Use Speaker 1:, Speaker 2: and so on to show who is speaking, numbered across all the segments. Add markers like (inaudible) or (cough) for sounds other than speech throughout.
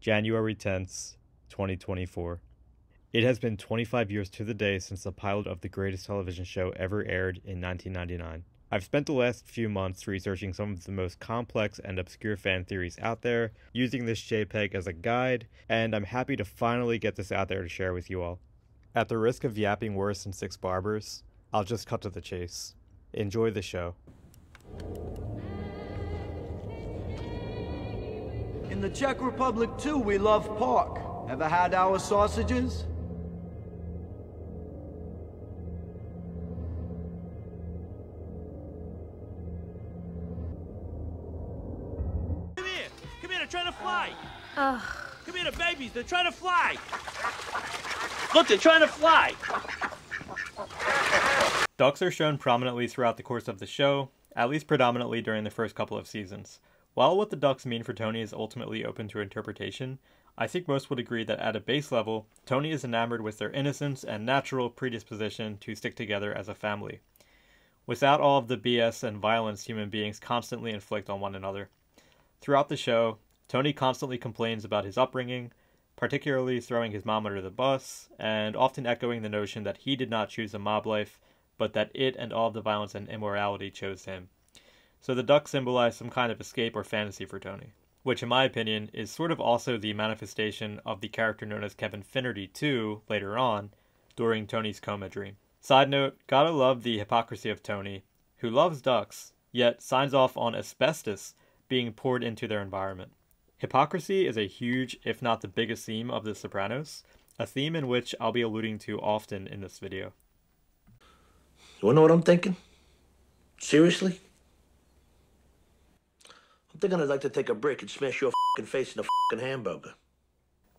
Speaker 1: January 10th, 2024. It has been 25 years to the day since the pilot of the greatest television show ever aired in 1999. I've spent the last few months researching some of the most complex and obscure fan theories out there, using this JPEG as a guide, and I'm happy to finally get this out there to share with you all. At the risk of yapping worse than six barbers, I'll just cut to the chase. Enjoy the show.
Speaker 2: In the Czech Republic, too, we love pork. Ever had our sausages?
Speaker 3: Come here. Come here. They're trying to fly.
Speaker 4: Ugh.
Speaker 3: Come here, the babies. They're trying to fly. Look, they're trying to fly.
Speaker 1: Ducks are shown prominently throughout the course of the show, at least predominantly during the first couple of seasons. While what the ducks mean for Tony is ultimately open to interpretation, I think most would agree that at a base level, Tony is enamored with their innocence and natural predisposition to stick together as a family, without all of the BS and violence human beings constantly inflict on one another. Throughout the show, Tony constantly complains about his upbringing, particularly throwing his mom under the bus, and often echoing the notion that he did not choose a mob life, but that it and all of the violence and immorality chose him. So the duck symbolize some kind of escape or fantasy for Tony, which in my opinion is sort of also the manifestation of the character known as Kevin Finnerty too later on, during Tony's coma dream. Side note, gotta love the hypocrisy of Tony, who loves ducks, yet signs off on asbestos being poured into their environment. Hypocrisy is a huge, if not the biggest theme of The Sopranos, a theme in which I'll be alluding to often in this video.
Speaker 5: You wanna know what I'm thinking? Seriously? Thinking I'd like to take a brick and smash your face in a hamburger.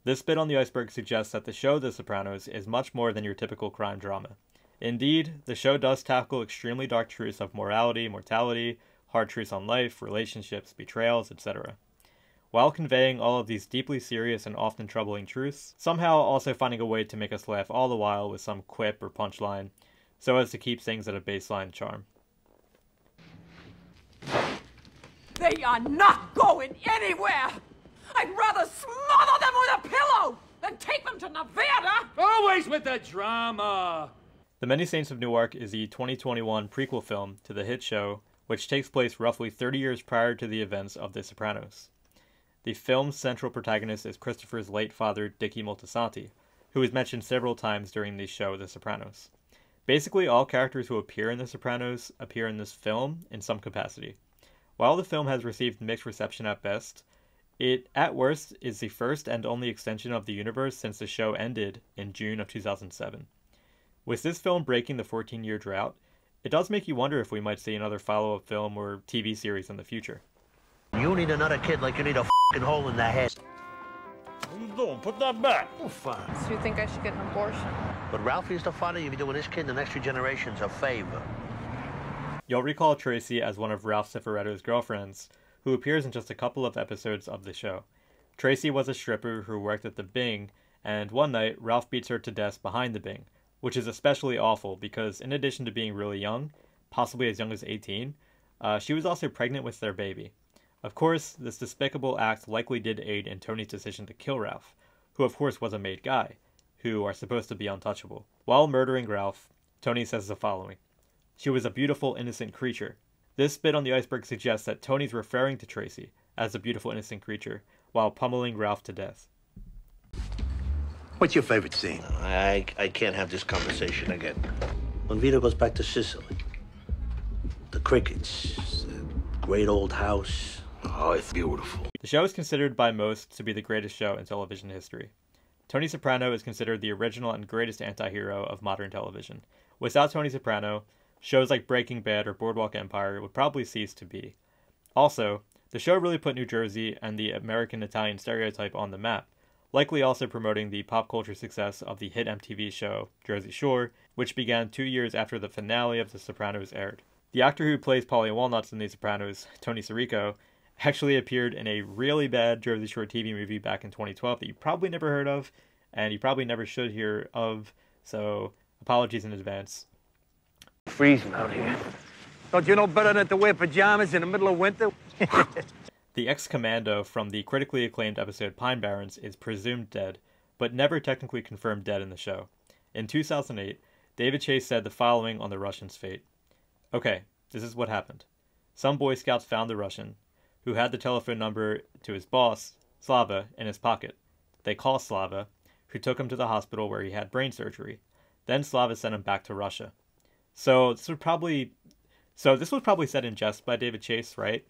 Speaker 1: This bit on the iceberg suggests that the show The Sopranos is much more than your typical crime drama. Indeed, the show does tackle extremely dark truths of morality, mortality, hard truths on life, relationships, betrayals, etc. While conveying all of these deeply serious and often troubling truths, somehow also finding a way to make us laugh all the while with some quip or punchline, so as to keep things at a baseline charm.
Speaker 6: They are not going anywhere! I'd rather smother them with a pillow than take them to Nevada!
Speaker 3: Always with the drama.
Speaker 1: The Many Saints of Newark is the 2021 prequel film to the hit show, which takes place roughly 30 years prior to the events of The Sopranos. The film's central protagonist is Christopher's late father, Dickie Moltisanti, who is mentioned several times during the show The Sopranos. Basically, all characters who appear in The Sopranos appear in this film in some capacity. While the film has received mixed reception at best, it, at worst, is the first and only extension of the universe since the show ended in June of 2007. With this film breaking the 14 year drought, it does make you wonder if we might see another follow up film or TV series in the future.
Speaker 5: You need another kid like you need a fing hole in the head.
Speaker 3: What are you doing? Put that back.
Speaker 5: Oh, fine.
Speaker 4: So you think I should get an abortion?
Speaker 5: But Ralphie's the father, you'll be doing this kid and the next few generations a favor.
Speaker 1: You'll recall Tracy as one of Ralph Cifaretto's girlfriends, who appears in just a couple of episodes of the show. Tracy was a stripper who worked at the Bing, and one night Ralph beats her to death behind the Bing, which is especially awful because, in addition to being really young, possibly as young as 18, uh, she was also pregnant with their baby. Of course, this despicable act likely did aid in Tony's decision to kill Ralph, who of course was a made guy, who are supposed to be untouchable. While murdering Ralph, Tony says the following She was a beautiful, innocent creature. This bit on the iceberg suggests that Tony's referring to Tracy as a beautiful, innocent creature, while pummeling Ralph to death.
Speaker 7: What's your favorite scene?
Speaker 5: I, I can't have this conversation again. When Vito goes back to Sicily, the crickets, the great old house.
Speaker 7: Oh, it's beautiful.
Speaker 1: The show is considered by most to be the greatest show in television history. Tony Soprano is considered the original and greatest anti hero of modern television. Without Tony Soprano, shows like Breaking Bad or Boardwalk Empire would probably cease to be. Also, the show really put New Jersey and the American Italian stereotype on the map, likely also promoting the pop culture success of the hit MTV show Jersey Shore, which began two years after the finale of The Sopranos aired. The actor who plays Paulie Walnuts in The Sopranos, Tony Sirico, actually appeared in a really bad Jersey Shore TV movie back in 2012 that you probably never heard of, and you probably never should hear of, so apologies in advance.
Speaker 7: Freezing out here.
Speaker 2: Don't you know better than to wear pajamas in the middle of winter? (laughs)
Speaker 1: The ex commando from the critically acclaimed episode Pine Barrens is presumed dead, but never technically confirmed dead in the show. In 2008, David Chase said the following on the Russian's fate Okay, this is what happened. Some Boy Scouts found the Russian, who had the telephone number to his boss, Slava, in his pocket. They call Slava, who took him to the hospital where he had brain surgery. Then Slava sent him back to Russia. So this would probably, so this was probably said in jest by David Chase, right?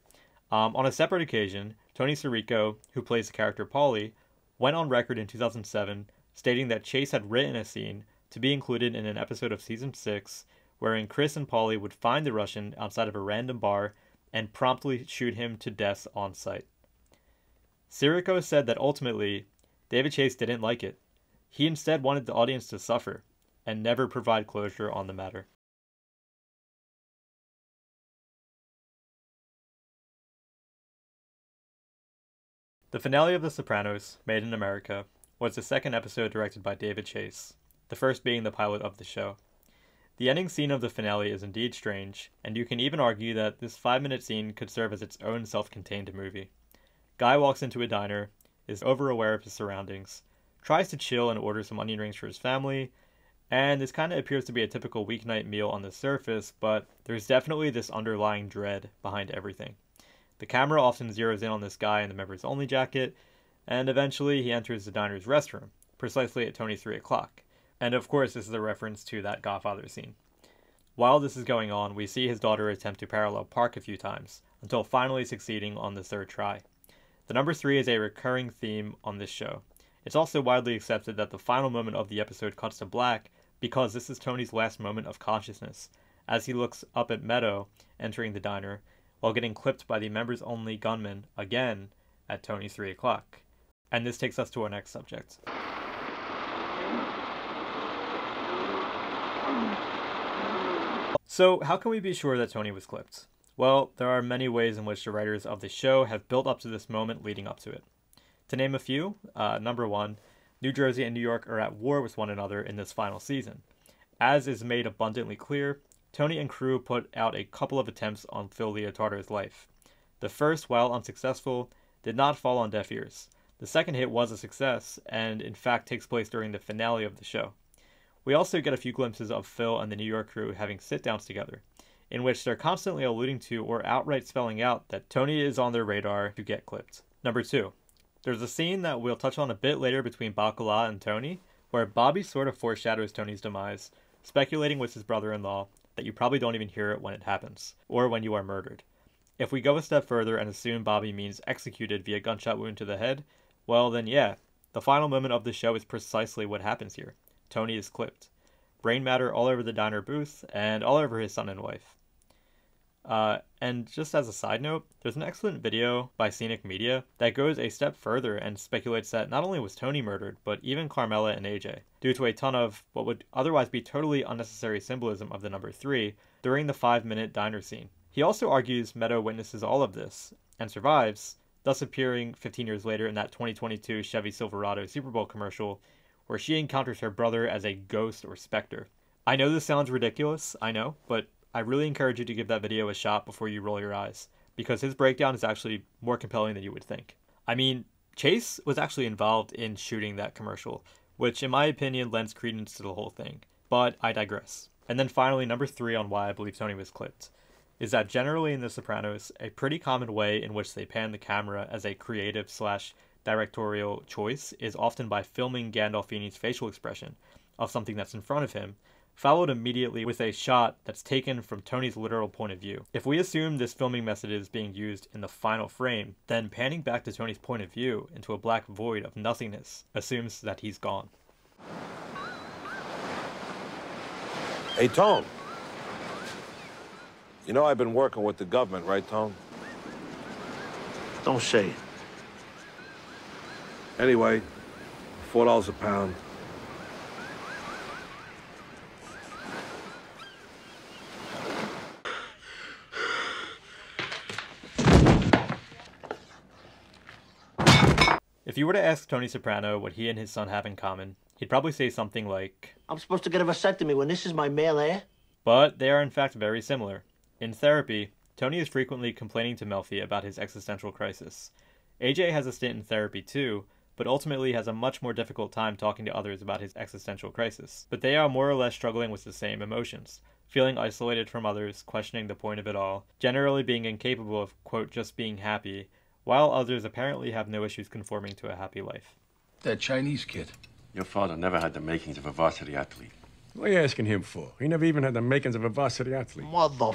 Speaker 1: Um, on a separate occasion, Tony Sirico, who plays the character Paulie, went on record in 2007 stating that Chase had written a scene to be included in an episode of season six, wherein Chris and Paulie would find the Russian outside of a random bar and promptly shoot him to death on sight. Sirico said that ultimately, David Chase didn't like it. He instead wanted the audience to suffer and never provide closure on the matter. The finale of The Sopranos, Made in America, was the second episode directed by David Chase, the first being the pilot of the show. The ending scene of the finale is indeed strange, and you can even argue that this five minute scene could serve as its own self contained movie. Guy walks into a diner, is over aware of his surroundings, tries to chill and order some onion rings for his family, and this kind of appears to be a typical weeknight meal on the surface, but there's definitely this underlying dread behind everything. The camera often zeroes in on this guy in the members only jacket, and eventually he enters the diner's restroom, precisely at Tony's 3 o'clock. And of course, this is a reference to that Godfather scene. While this is going on, we see his daughter attempt to parallel park a few times, until finally succeeding on the third try. The number three is a recurring theme on this show. It's also widely accepted that the final moment of the episode cuts to black because this is Tony's last moment of consciousness, as he looks up at Meadow entering the diner while getting clipped by the members only gunman again at Tony's 3 o'clock. And this takes us to our next subject. So, how can we be sure that Tony was clipped? Well, there are many ways in which the writers of the show have built up to this moment leading up to it. To name a few, uh, number one, New Jersey and New York are at war with one another in this final season. As is made abundantly clear, Tony and crew put out a couple of attempts on Phil Leotardo's life. The first, while unsuccessful, did not fall on deaf ears. The second hit was a success, and in fact takes place during the finale of the show. We also get a few glimpses of Phil and the New York crew having sit downs together, in which they're constantly alluding to or outright spelling out that Tony is on their radar to get clipped. Number two, there's a scene that we'll touch on a bit later between Bacala and Tony, where Bobby sort of foreshadows Tony's demise, speculating with his brother in law that you probably don't even hear it when it happens, or when you are murdered. If we go a step further and assume Bobby means executed via gunshot wound to the head, well, then yeah, the final moment of the show is precisely what happens here. Tony is clipped. Brain matter all over the diner booth and all over his son and wife. Uh, and just as a side note, there's an excellent video by Scenic Media that goes a step further and speculates that not only was Tony murdered, but even Carmela and AJ, due to a ton of what would otherwise be totally unnecessary symbolism of the number 3 during the 5 minute diner scene. He also argues Meadow witnesses all of this and survives, thus appearing 15 years later in that 2022 Chevy Silverado Super Bowl commercial where she encounters her brother as a ghost or specter. I know this sounds ridiculous, I know, but I really encourage you to give that video a shot before you roll your eyes, because his breakdown is actually more compelling than you would think. I mean, Chase was actually involved in shooting that commercial, which in my opinion lends credence to the whole thing. But I digress. And then finally, number three on why I believe Tony was clipped is that generally in The Sopranos, a pretty common way in which they pan the camera as a creative slash directorial choice is often by filming Gandolfini's facial expression of something that's in front of him, followed immediately with a shot that's taken from Tony's literal point of view. If we assume this filming method is being used in the final frame, then panning back to Tony's point of view into a black void of nothingness assumes that he's gone.
Speaker 4: Hey, Tone. You know I've been working with the government, right, Tone?
Speaker 5: Don't say it.
Speaker 4: Anyway, four dollars a pound.
Speaker 1: You were to ask Tony Soprano what he and his son have in common, he'd probably say something like,
Speaker 5: I'm supposed to get a vasectomy when this is my male heir?
Speaker 1: but they are in fact very similar. In therapy, Tony is frequently complaining to Melfi about his existential crisis. AJ has a stint in therapy too, but ultimately has a much more difficult time talking to others about his existential crisis. But they are more or less struggling with the same emotions, feeling isolated from others, questioning the point of it all, generally being incapable of, quote, just being happy, while others apparently have no issues conforming to a happy life.
Speaker 7: That Chinese kid.
Speaker 8: Your father never had the makings of a varsity athlete.
Speaker 9: What are you asking him for? He never even had the makings of a varsity athlete.
Speaker 5: Mother.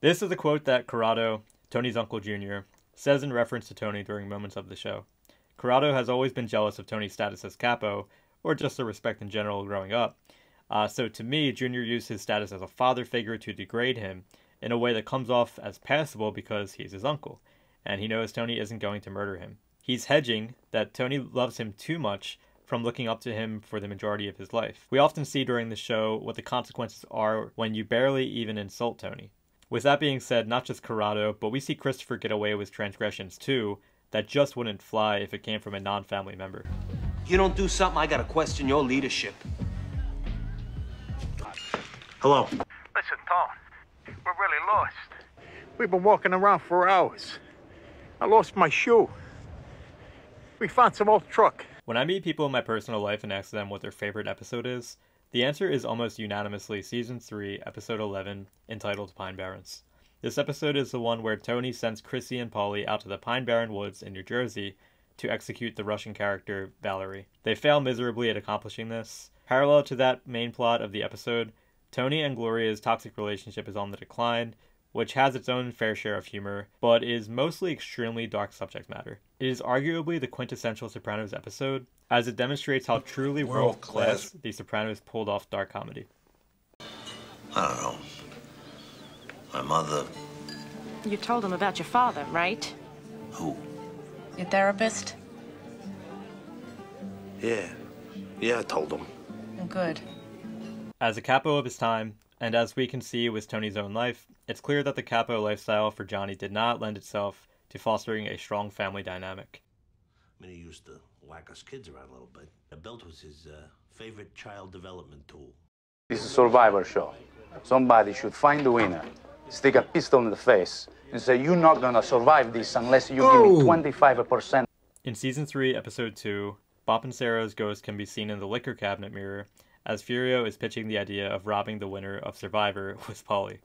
Speaker 1: This is a quote that Corrado, Tony's uncle Jr., says in reference to Tony during moments of the show. Corrado has always been jealous of Tony's status as capo, or just the respect in general growing up. Uh, so to me, Junior used his status as a father figure to degrade him in a way that comes off as passable because he's his uncle, and he knows Tony isn't going to murder him. He's hedging that Tony loves him too much from looking up to him for the majority of his life. We often see during the show what the consequences are when you barely even insult Tony. With that being said, not just Corrado, but we see Christopher get away with transgressions too that just wouldn't fly if it came from a non family member.
Speaker 2: You don't do something, I gotta question your leadership.
Speaker 5: Hello.
Speaker 10: Listen, Tom, we're really lost. We've been walking around for hours. I lost my shoe. We found some old truck.
Speaker 1: When I meet people in my personal life and ask them what their favorite episode is, the answer is almost unanimously Season 3, Episode 11, entitled Pine Barrens. This episode is the one where Tony sends Chrissy and Paulie out to the Pine Barren Woods in New Jersey to execute the Russian character Valery. They fail miserably at accomplishing this. Parallel to that main plot of the episode, Tony and Gloria's toxic relationship is on the decline, which has its own fair share of humor, but is mostly extremely dark subject matter. It is arguably the quintessential Sopranos episode, as it demonstrates how truly world class The Sopranos pulled off dark comedy.
Speaker 5: I don't know. My mother.
Speaker 11: You told him about your father, right?
Speaker 5: Who?
Speaker 11: Your therapist?
Speaker 5: Yeah. Yeah, I told him.
Speaker 11: Good.
Speaker 1: As a capo of his time, and as we can see with Tony's own life, it's clear that the capo lifestyle for Johnny did not lend itself to fostering a strong family dynamic.
Speaker 5: I mean, he used to whack us kids around a little bit. The belt was his uh, favorite child development tool.
Speaker 12: This is a survivor show. Somebody should find the winner, stick a pistol in the face, and say, You're not gonna survive this unless you give me 25%.
Speaker 1: In season 3, episode 2, Bonpensiero's ghost can be seen in the liquor cabinet mirror as Furio is pitching the idea of robbing the winner of Survivor (laughs) with Paulie.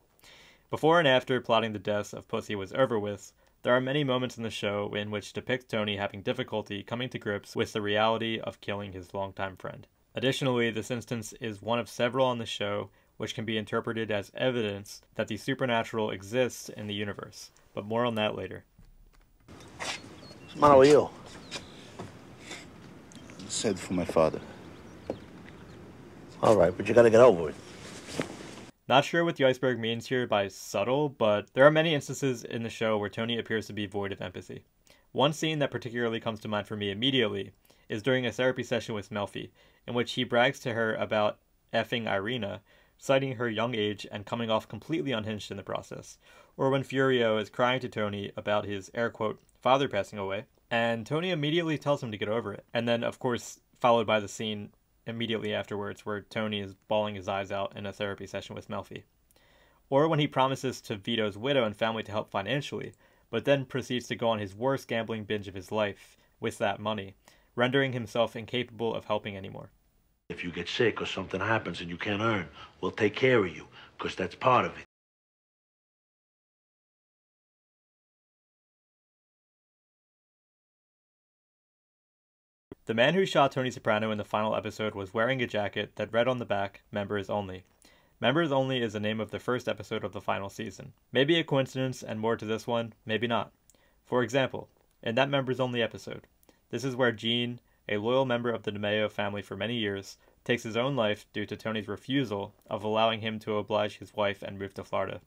Speaker 1: Before and after plotting the deaths of Pussy was over with, there are many moments in the show in which depict Tony having difficulty coming to grips with the reality of killing his longtime friend. Additionally, this instance is one of several on the show which can be interpreted as evidence that the supernatural exists in the universe, but more on that later.
Speaker 5: What's the matter with you?
Speaker 7: Sad for my father.
Speaker 5: All right, but you gotta get over it.
Speaker 1: Not sure what the iceberg means here by subtle, but there are many instances in the show where Tony appears to be void of empathy. One scene that particularly comes to mind for me immediately is during a therapy session with Melfi, in which he brags to her about effing Irina, citing her young age and coming off completely unhinged in the process. Or when Furio is crying to Tony about his air quote father passing away, and Tony immediately tells him to get over it. And then, of course, followed by the scene immediately afterwards where Tony is bawling his eyes out in a therapy session with Melfi. Or when he promises to Vito's widow and family to help financially, but then proceeds to go on his worst gambling binge of his life with that money, rendering himself incapable of helping anymore.
Speaker 5: If you get sick or something happens and you can't earn, we'll take care of you, because that's part of it.
Speaker 1: The man who shot Tony Soprano in the final episode was wearing a jacket that read on the back, Members Only. Members Only is the name of the first episode of the final season. Maybe a coincidence and more to this one, maybe not. For example, in that Members Only episode, this is where Gene, a loyal member of the DiMeo family for many years, takes his own life due to Tony's refusal of allowing him to oblige his wife and move to Florida.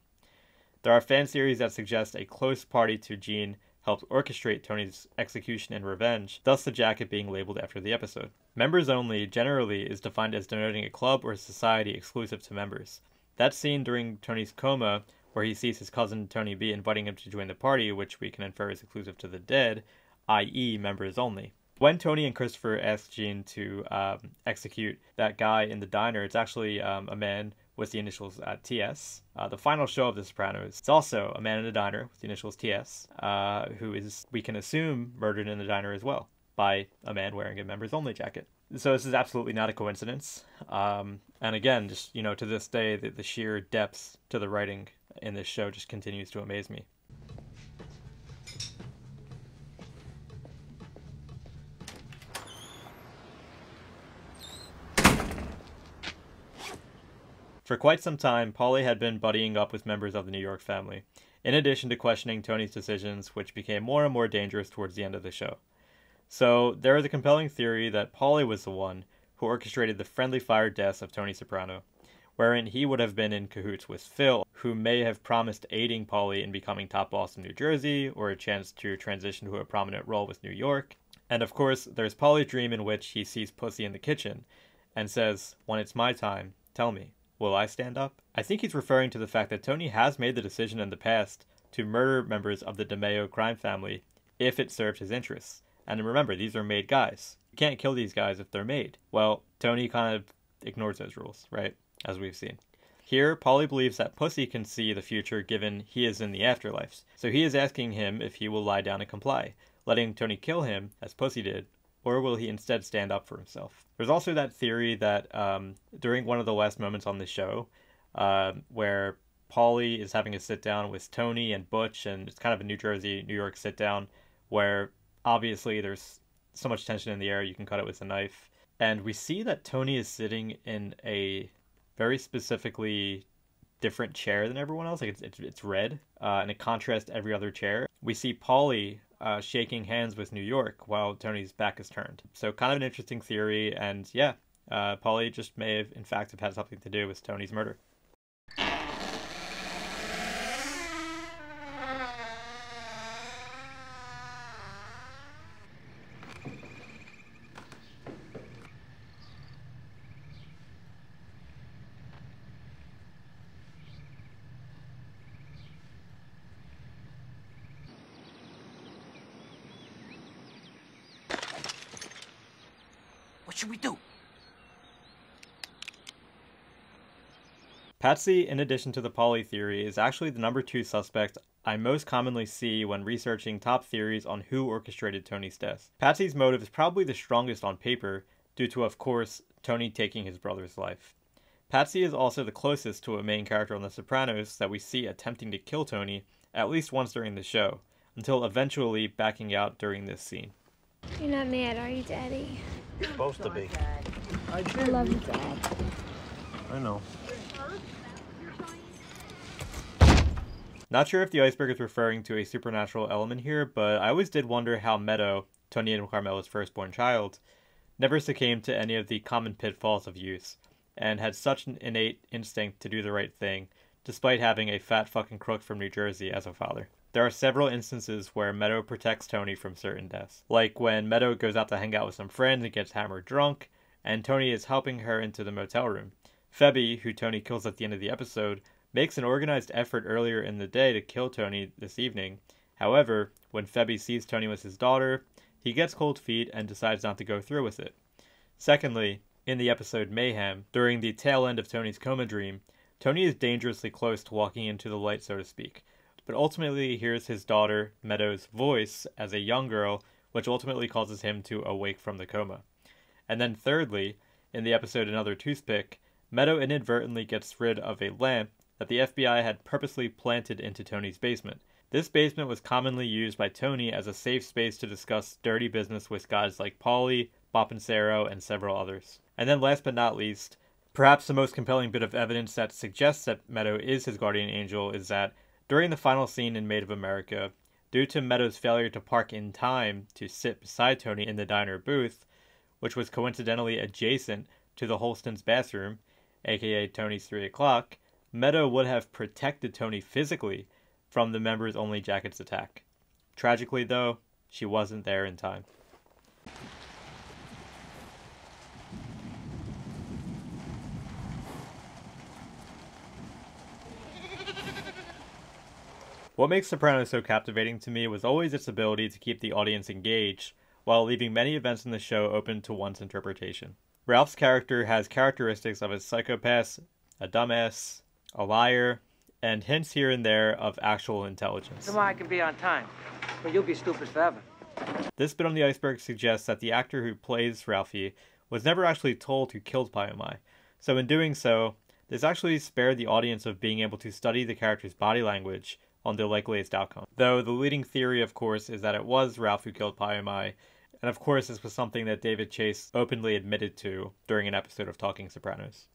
Speaker 1: There are fan theories that suggest a close party to Gene helped orchestrate Tony's execution and revenge, thus the jacket being labeled after the episode. Members only generally is defined as denoting a club or society exclusive to members. That scene during Tony's coma, where he sees his cousin Tony B inviting him to join the party, which we can infer is exclusive to the dead, i.e., members only. When Tony and Christopher ask Gene to um, execute that guy in the diner, it's actually um, a man with the initials uh, TS. Uh, the final show of The Sopranos is also a man in a diner with the initials TS, uh, who is, we can assume, murdered in the diner as well by a man wearing a members only jacket. So this is absolutely not a coincidence. Um, and again, just, you know, to this day, the, the sheer depth to the writing in this show just continues to amaze me. For quite some time, Paulie had been buddying up with members of the New York family, in addition to questioning Tony's decisions, which became more and more dangerous towards the end of the show. So, there is a compelling theory that Paulie was the one who orchestrated the friendly fire deaths of Tony Soprano, wherein he would have been in cahoots with Phil, who may have promised aiding Polly in becoming top boss in New Jersey, or a chance to transition to a prominent role with New York. And of course, there's Paulie's dream in which he sees Pussy in the kitchen and says, When it's my time, tell me. Will I stand up? I think he's referring to the fact that Tony has made the decision in the past to murder members of the DiMeo crime family if it served his interests. And remember, these are made guys. You can't kill these guys if they're made. Well, Tony kind of ignores those rules, right? As we've seen. Here, Paulie believes that Pussy can see the future given he is in the afterlife, so he is asking him if he will lie down and comply, letting Tony kill him, as Pussy did, or will he instead stand up for himself? There's also that theory that um, during one of the last moments on the show, uh, where Paulie is having a sit down with Tony and Butch, and it's kind of a New Jersey, New York sit down, where obviously there's so much tension in the air you can cut it with a knife. And we see that Tony is sitting in a very specifically different chair than everyone else. Like it's it's, it's red, uh, and it contrasts every other chair. We see Paulie uh, shaking hands with New York while Tony's back is turned. So kind of an interesting theory, and yeah, uh, Paulie just may have in fact have had something to do with Tony's murder. Patsy, in addition to the Paulie theory, is actually the number two suspect I most commonly see when researching top theories on who orchestrated Tony's death. Patsy's motive is probably the strongest on paper, due to, of course, Tony taking his brother's life. Patsy is also the closest to a main character on The Sopranos that we see attempting to kill Tony at least once during the show, until eventually backing out during this scene.
Speaker 13: You're not mad, are you, Daddy?
Speaker 5: You're supposed to be.
Speaker 13: I love you, Dad.
Speaker 5: I know.
Speaker 1: Not sure if the iceberg is referring to a supernatural element here, but I always did wonder how Meadow, Tony and Carmela's firstborn child, never succumbed to any of the common pitfalls of youth, and had such an innate instinct to do the right thing, despite having a fat fucking crook from New Jersey as a father. There are several instances where Meadow protects Tony from certain deaths, like when Meadow goes out to hang out with some friends and gets hammered drunk, and Tony is helping her into the motel room. Febby, who Tony kills at the end of the episode, makes an organized effort earlier in the day to kill Tony this evening. However, when Febby sees Tony with his daughter, he gets cold feet and decides not to go through with it. Secondly, in the episode Mayhem, during the tail end of Tony's coma dream, Tony is dangerously close to walking into the light, so to speak, but ultimately hears his daughter, Meadow's voice as a young girl, which ultimately causes him to awake from the coma. And then thirdly, in the episode Another Toothpick, Meadow inadvertently gets rid of a lamp that the FBI had purposely planted into Tony's basement. This basement was commonly used by Tony as a safe space to discuss dirty business with guys like Paulie, Bonpensiero, and several others. And then last but not least, perhaps the most compelling bit of evidence that suggests that Meadow is his guardian angel is that during the final scene in Made of America, due to Meadow's failure to park in time to sit beside Tony in the diner booth, which was coincidentally adjacent to the Holsten's bathroom, aka Tony's 3 o'clock, Meadow would have protected Tony physically from the members only jacket's attack. Tragically, though, she wasn't there in time. What makes Sopranos so captivating to me was always its ability to keep the audience engaged while leaving many events in the show open to one's interpretation. Ralph's character has characteristics of a psychopath, a dumbass, a liar, and hints here and there of actual intelligence.
Speaker 14: Tomorrow I can be on time, but you'll be stupid forever.
Speaker 1: This bit on the iceberg suggests that the actor who plays Ralphie was never actually told who killed Pie-O-My, so in doing so, this actually spared the audience of being able to study the character's body language on the likeliest outcome. Though the leading theory, of course, is that it was Ralph who killed Pie-O-My, and of course this was something that David Chase openly admitted to during an episode of Talking Sopranos.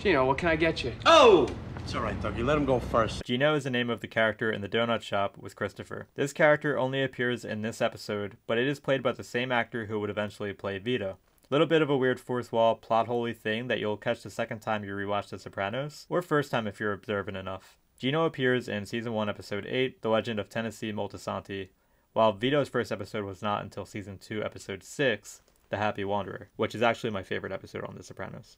Speaker 15: Gino, what can I get you?
Speaker 5: Oh! It's all right, Doug. You let him go first.
Speaker 1: Gino is the name of the character in the donut shop with Christopher. This character only appears in this episode, but it is played by the same actor who would eventually play Vito. Little bit of a weird fourth wall, plot holy thing that you'll catch the second time you rewatch The Sopranos, or first time if you're observant enough. Gino appears in season 1, episode 8, The Legend of Tennessee Moltisanti, while Vito's first episode was not until season 2, episode 6, The Happy Wanderer, which is actually my favorite episode on The Sopranos.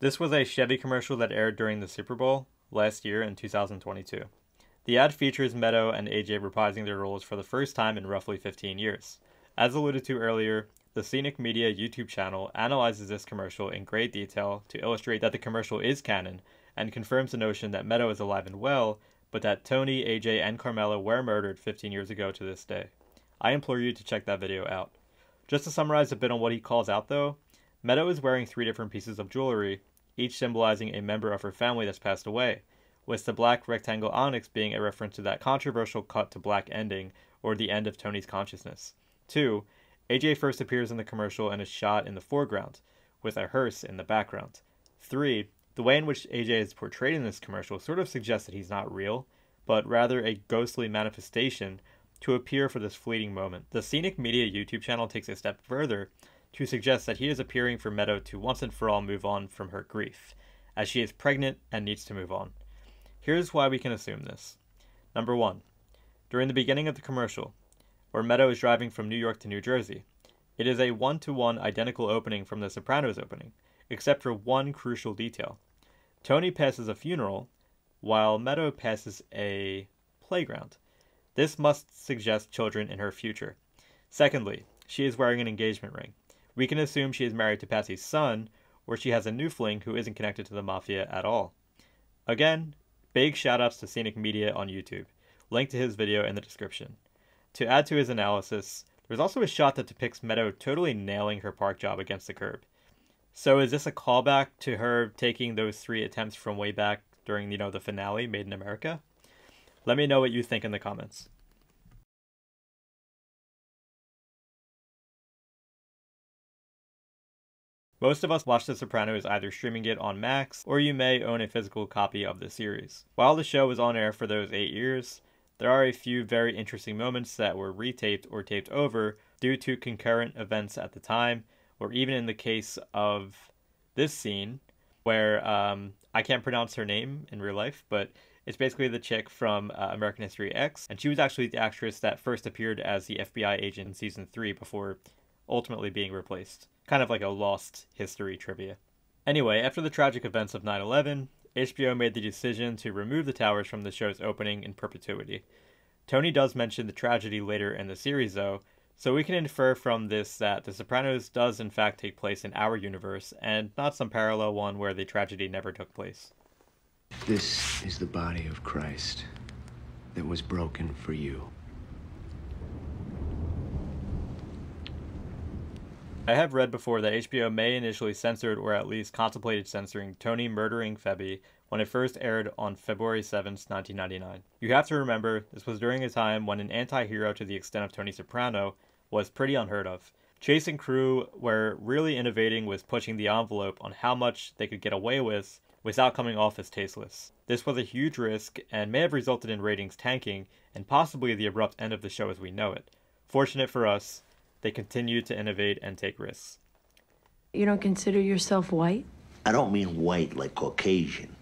Speaker 1: This was a Chevy commercial that aired during the Super Bowl last year in 2022. The ad features Meadow and AJ reprising their roles for the first time in roughly 15 years. As alluded to earlier, the Scenic Media YouTube channel analyzes this commercial in great detail to illustrate that the commercial is canon and confirms the notion that Meadow is alive and well, but that Tony, AJ, and Carmela were murdered 15 years ago to this day. I implore you to check that video out. Just to summarize a bit on what he calls out though, Meadow is wearing three different pieces of jewelry, each symbolizing a member of her family that's passed away, with the black rectangle onyx being a reference to that controversial cut to black ending, or the end of Tony's consciousness. 2. AJ first appears in the commercial and is shot in the foreground, with a hearse in the background. 3. The way in which AJ is portrayed in this commercial sort of suggests that he's not real, but rather a ghostly manifestation to appear for this fleeting moment. The Scenic Media YouTube channel takes a step further to suggest that he is appearing for Meadow to once and for all move on from her grief, as she is pregnant and needs to move on. Here's why we can assume this. Number one, during the beginning of the commercial, where Meadow is driving from New York to New Jersey, it is a one to one identical opening from The Sopranos opening, except for one crucial detail. Tony passes a funeral, while Meadow passes a playground. This must suggest children in her future. Secondly, she is wearing an engagement ring. We can assume she is married to Patsy's son, or she has a new fling who isn't connected to the Mafia at all. Again, big shoutouts to Scenic Media on YouTube. Link to his video in the description. To add to his analysis, there's also a shot that depicts Meadow totally nailing her park job against the curb. So is this a callback to her taking those three attempts from way back during, you know, the finale, Made in America? Let me know what you think in the comments. Most of us watch The Sopranos either streaming it on Max, or you may own a physical copy of the series. While the show was on air for those eight years, there are a few very interesting moments that were retaped or taped over due to concurrent events at the time, or even in the case of this scene, where um, I can't pronounce her name in real life, but it's basically the chick from uh, American History X, and she was actually the actress that first appeared as the FBI agent in season 3 before ultimately being replaced. Kind of like a lost history trivia. Anyway, after the tragic events of 9 11, HBO made the decision to remove the towers from the show's opening in perpetuity. Tony does mention the tragedy later in the series, though, so we can infer from this that The Sopranos does in fact take place in our universe, and not some parallel one where the tragedy never took place.
Speaker 16: This is the body of Christ that was broken for you.
Speaker 1: I have read before that HBO may initially censored or at least contemplated censoring Tony murdering Febby when it first aired on February 7, 1999. You have to remember, this was during a time when an anti hero to the extent of Tony Soprano was pretty unheard of. Chase and crew were really innovating with pushing the envelope on how much they could get away with without coming off as tasteless. This was a huge risk and may have resulted in ratings tanking and possibly the abrupt end of the show as we know it. Fortunate for us, they continue to innovate and take risks.
Speaker 17: You don't consider yourself white?
Speaker 5: I don't mean white like Caucasian.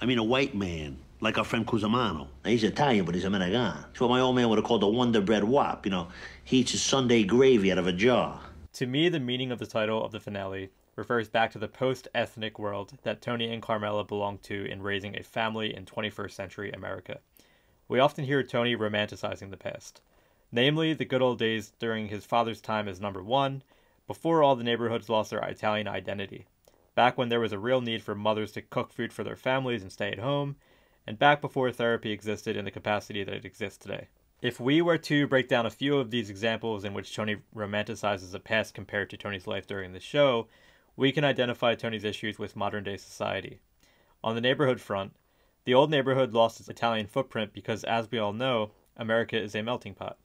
Speaker 5: I mean a white man, like our friend Cusamano. Now, he's Italian, but he's American. It's what my old man would have called a Wonder Bread Wop. You know, he eats his Sunday gravy out of a jar.
Speaker 1: To me, the meaning of the title of the finale refers back to the post ethnic world that Tony and Carmela belong to in raising a family in 21st century America. We often hear Tony romanticizing the past. Namely the good old days during his father's time as number one, before all the neighborhoods lost their Italian identity, back when there was a real need for mothers to cook food for their families and stay at home, and back before therapy existed in the capacity that it exists today. If we were to break down a few of these examples in which Tony romanticizes the past compared to Tony's life during the show, we can identify Tony's issues with modern day society. On the neighborhood front, the old neighborhood lost its Italian footprint because, as we all know, America is a melting pot.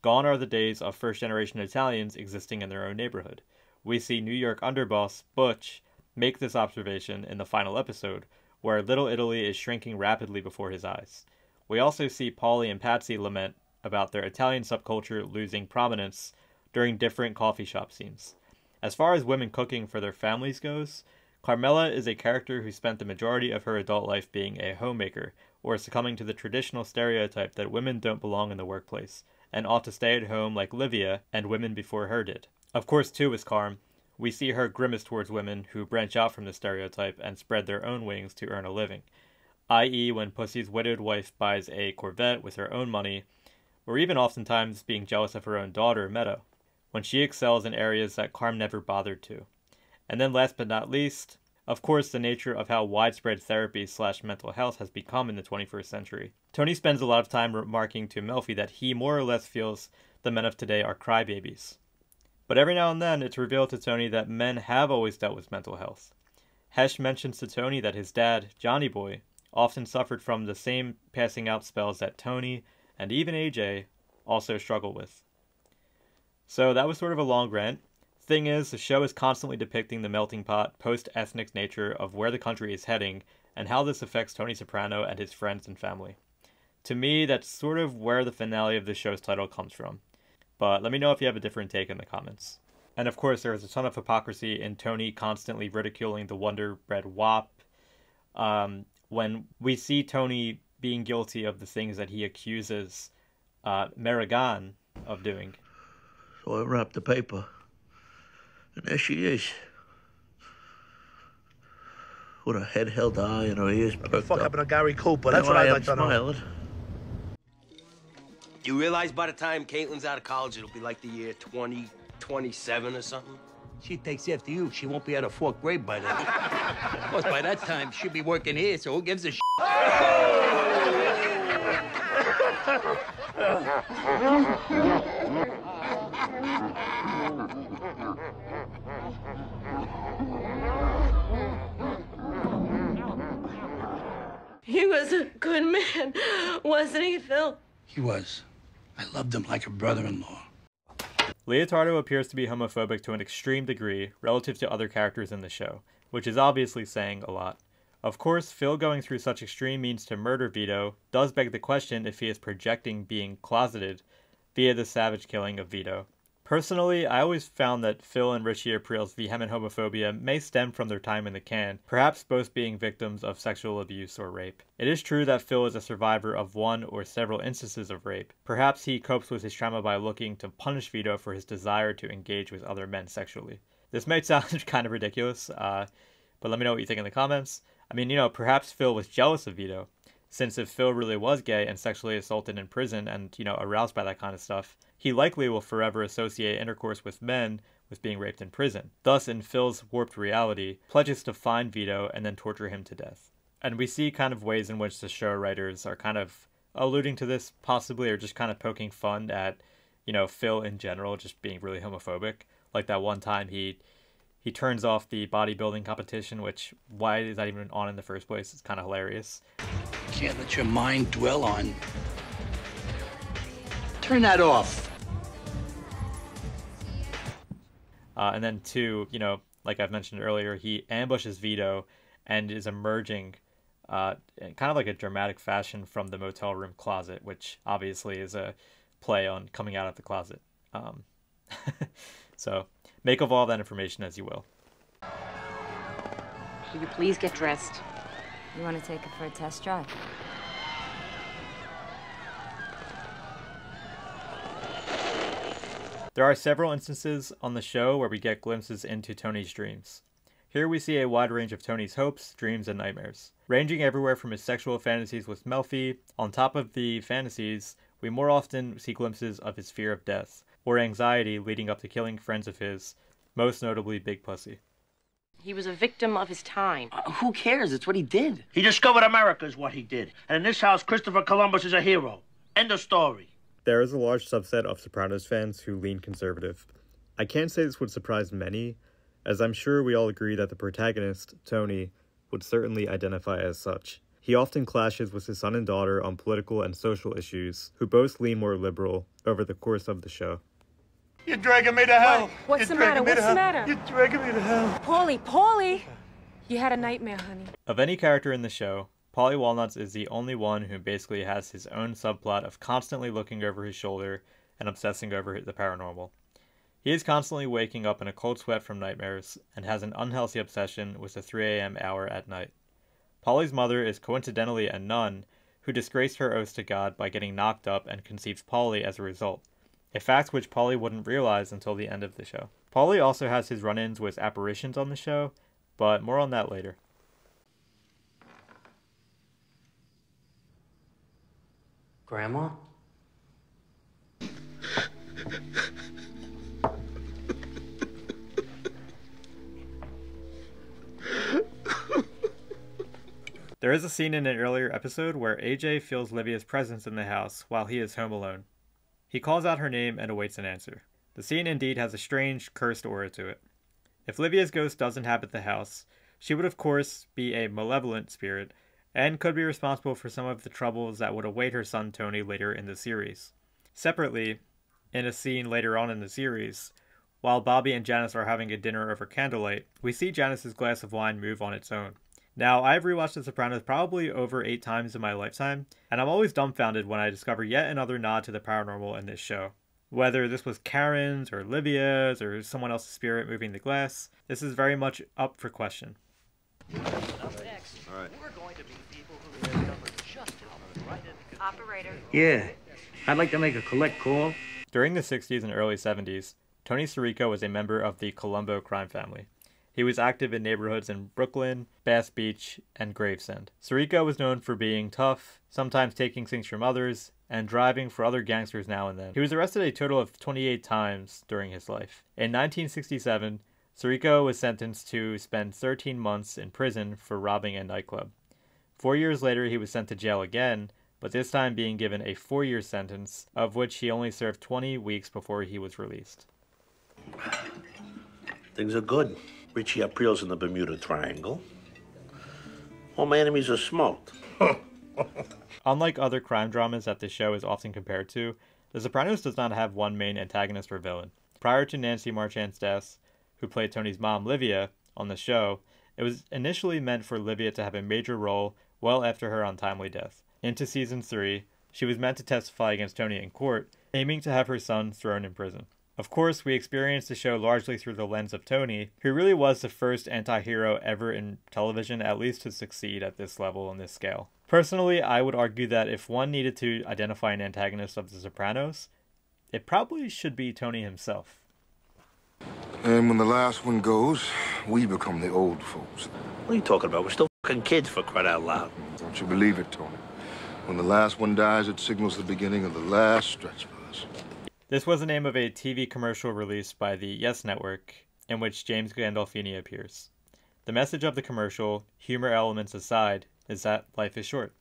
Speaker 1: Gone are the days of first generation Italians existing in their own neighborhood. We see New York underboss Butch make this observation in the final episode, where Little Italy is shrinking rapidly before his eyes. We also see Paulie and Patsy lament about their Italian subculture losing prominence during different coffee shop scenes. As far as women cooking for their families goes, Carmela is a character who spent the majority of her adult life being a homemaker, or succumbing to the traditional stereotype that women don't belong in the workplace, and ought to stay at home like Livia and women before her did. Of course, too, with Carm, we see her grimace towards women who branch out from the stereotype and spread their own wings to earn a living, i.e., when Pussy's widowed wife buys a Corvette with her own money, or even oftentimes being jealous of her own daughter, Meadow, when she excels in areas that Carm never bothered to. And then, last but not least, of course, the nature of how widespread therapy slash mental health has become in the 21st century. Tony spends a lot of time remarking to Melfi that he more or less feels the men of today are crybabies. But every now and then, it's revealed to Tony that men have always dealt with mental health. Hesh mentions to Tony that his dad, Johnny Boy, often suffered from the same passing out spells that Tony and even AJ also struggle with. So that was sort of a long rant. Thing is, the show is constantly depicting the melting pot, post ethnic nature of where the country is heading and how this affects Tony Soprano and his friends and family. To me, that's sort of where the finale of the show's title comes from. But let me know if you have a different take in the comments. And of course, there is a ton of hypocrisy in Tony constantly ridiculing the Wonder Bread WAP. Um, when we see Tony being guilty of the things that he accuses uh, Merrigan of doing.
Speaker 5: So I wrapped the paper. And there she is. With her head held high and her ears perked
Speaker 18: Fuck
Speaker 5: up.
Speaker 18: happened to Gary Cooper? That's
Speaker 5: And
Speaker 18: what
Speaker 5: I
Speaker 18: I'd
Speaker 5: am
Speaker 18: like to know.
Speaker 5: smiling.
Speaker 19: You realize by the time Caitlin's out of college, it'll be like the year 2027 or something?
Speaker 3: She takes after you. She won't be out of fourth grade by then. (laughs) of course, by that time, she'll be working here, so who gives a sh? (laughs)
Speaker 20: He was a good man, wasn't he, Phil?
Speaker 3: He was. I loved him like a brother-in-law.
Speaker 1: Leotardo appears to be homophobic to an extreme degree relative to other characters in the show, which is obviously saying a lot. Of course, Phil going through such extreme means to murder Vito does beg the question if he is projecting being closeted via the savage killing of Vito. Personally, I always found that Phil and Richie Aprile's vehement homophobia may stem from their time in the can, perhaps both being victims of sexual abuse or rape. It is true that Phil is a survivor of one or several instances of rape. Perhaps he copes with his trauma by looking to punish Vito for his desire to engage with other men sexually. This might (laughs) sound kind of ridiculous, uh, but let me know what you think in the comments. I mean, you know, perhaps Phil was jealous of Vito, since if Phil really was gay and sexually assaulted in prison and, you know, aroused by that kind of stuff, he likely will forever associate intercourse with men with being raped in prison. Thus, in Phil's warped reality, pledges to find Vito and then torture him to death. And we see kind of ways in which the show writers are kind of alluding to this, possibly, or just kind of poking fun at, you know, Phil in general just being really homophobic. Like that one time he he turns off the bodybuilding competition, which why is that even on in the first place? It's kind of hilarious.
Speaker 3: Can't let your mind dwell on. Turn that off.
Speaker 1: Uh, and then two, you know, like I've mentioned earlier, he ambushes Vito and is emerging uh, in kind of like a dramatic fashion from the motel room closet, which obviously is a play on coming out of the closet. Um, (laughs) so make of all that information as you will.
Speaker 11: Will you please get dressed?
Speaker 21: You want to take it for a test drive?
Speaker 1: There are several instances on the show where we get glimpses into Tony's dreams. Here we see a wide range of Tony's hopes, dreams, and nightmares, ranging everywhere from his sexual fantasies with Melfi. On top of the fantasies, we more often see glimpses of his fear of death, or anxiety leading up to killing friends of his, most notably Big Pussy.
Speaker 11: He was a victim of his time.
Speaker 5: Uh, who cares? It's what he did. He discovered America is what he did. And in this house, Christopher Columbus is a hero. End of story.
Speaker 1: There is a large subset of Sopranos fans who lean conservative. I can't say this would surprise many, as I'm sure we all agree that the protagonist, Tony, would certainly identify as such. He often clashes with his son and daughter on political and social issues, who both lean more liberal over the course of the show.
Speaker 10: You're dragging me to hell.
Speaker 11: What's
Speaker 10: You're
Speaker 11: the matter?
Speaker 10: dragging me to
Speaker 11: What's the
Speaker 10: hell.
Speaker 11: matter?
Speaker 10: You're dragging me to hell.
Speaker 11: Paulie, Paulie! You had a nightmare, honey.
Speaker 1: Of any character in the show, Paulie Walnuts is the only one who basically has his own subplot of constantly looking over his shoulder and obsessing over the paranormal. He is constantly waking up in a cold sweat from nightmares and has an unhealthy obsession with the 3 a.m. hour at night. Paulie's mother is coincidentally a nun who disgraced her oaths to God by getting knocked up and conceives Paulie as a result, a fact which Paulie wouldn't realize until the end of the show. Paulie also has his run ins with apparitions on the show, but more on that later.
Speaker 14: Grandma?
Speaker 1: There is a scene in an earlier episode where AJ feels Livia's presence in the house while he is home alone. He calls out her name and awaits an answer. The scene indeed has a strange, cursed aura to it. If Livia's ghost does inhabit the house, she would of course be a malevolent spirit and could be responsible for some of the troubles that would await her son Tony later in the series. Separately, in a scene later on in the series, while Bobby and Janice are having a dinner over candlelight, we see Janice's glass of wine move on its own. Now, I've rewatched The Sopranos probably over eight times in my lifetime, and I'm always dumbfounded when I discover yet another nod to the paranormal in this show. Whether this was Karen's or Livia's or someone else's spirit moving the glass, this is very much up for question.
Speaker 21: Operator.
Speaker 3: Yeah. I'd like to make a collect call.
Speaker 1: During the 60s and early 70s, Tony Sirico was a member of the Colombo crime family. He was active in neighborhoods in Brooklyn, Bath Beach, and Gravesend. Sirico was known for being tough, sometimes taking things from others, and driving for other gangsters now and then. He was arrested a total of 28 times during his life. In 1967, Sirico was sentenced to spend 13 months in prison for robbing a nightclub. Four years later, he was sent to jail again, but this time being given a four year sentence, of which he only served 20 weeks before he was released.
Speaker 5: Things are good. Richie Aprile's in the Bermuda Triangle. All my enemies are smoked. (laughs)
Speaker 1: Unlike other crime dramas that this show is often compared to, The Sopranos does not have one main antagonist or villain. Prior to Nancy Marchand's death, who played Tony's mom, Livia, on the show, it was initially meant for Livia to have a major role well after her untimely death. Into season 3, she was meant to testify against Tony in court, aiming to have her son thrown in prison. Of course, we experienced the show largely through the lens of Tony, who really was the first anti hero ever in television, at least to succeed at this level and this scale. Personally, I would argue that if one needed to identify an antagonist of The Sopranos, it probably should be Tony himself.
Speaker 7: And when the last one goes, we become the old folks.
Speaker 5: What are you talking about? We're still fucking kids for crying out loud.
Speaker 7: Don't you believe it, Tony? When the last one dies, it signals the beginning of the last stretch for us.
Speaker 1: This was the name of a TV commercial released by the Yes Network, in which James Gandolfini appears. The message of the commercial, humor elements aside, is that life is short.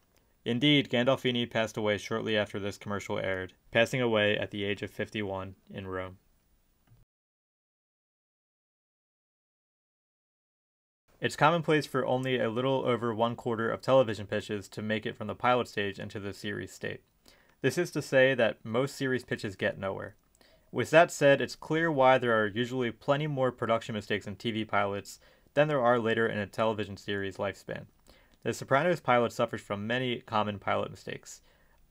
Speaker 1: Indeed, Gandolfini passed away shortly after this commercial aired, passing away at the age of 51 in Rome. It's commonplace for only a little over one quarter of television pitches to make it from the pilot stage into the series state. This is to say that most series pitches get nowhere. With that said, it's clear why there are usually plenty more production mistakes in TV pilots than there are later in a television series lifespan. The Sopranos pilot suffers from many common pilot mistakes,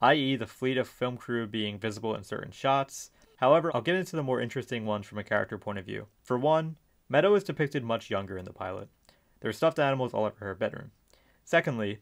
Speaker 1: i.e., the fleet of film crew being visible in certain shots. However, I'll get into the more interesting ones from a character point of view. For one, Meadow is depicted much younger in the pilot. There are stuffed animals all over her bedroom. Secondly,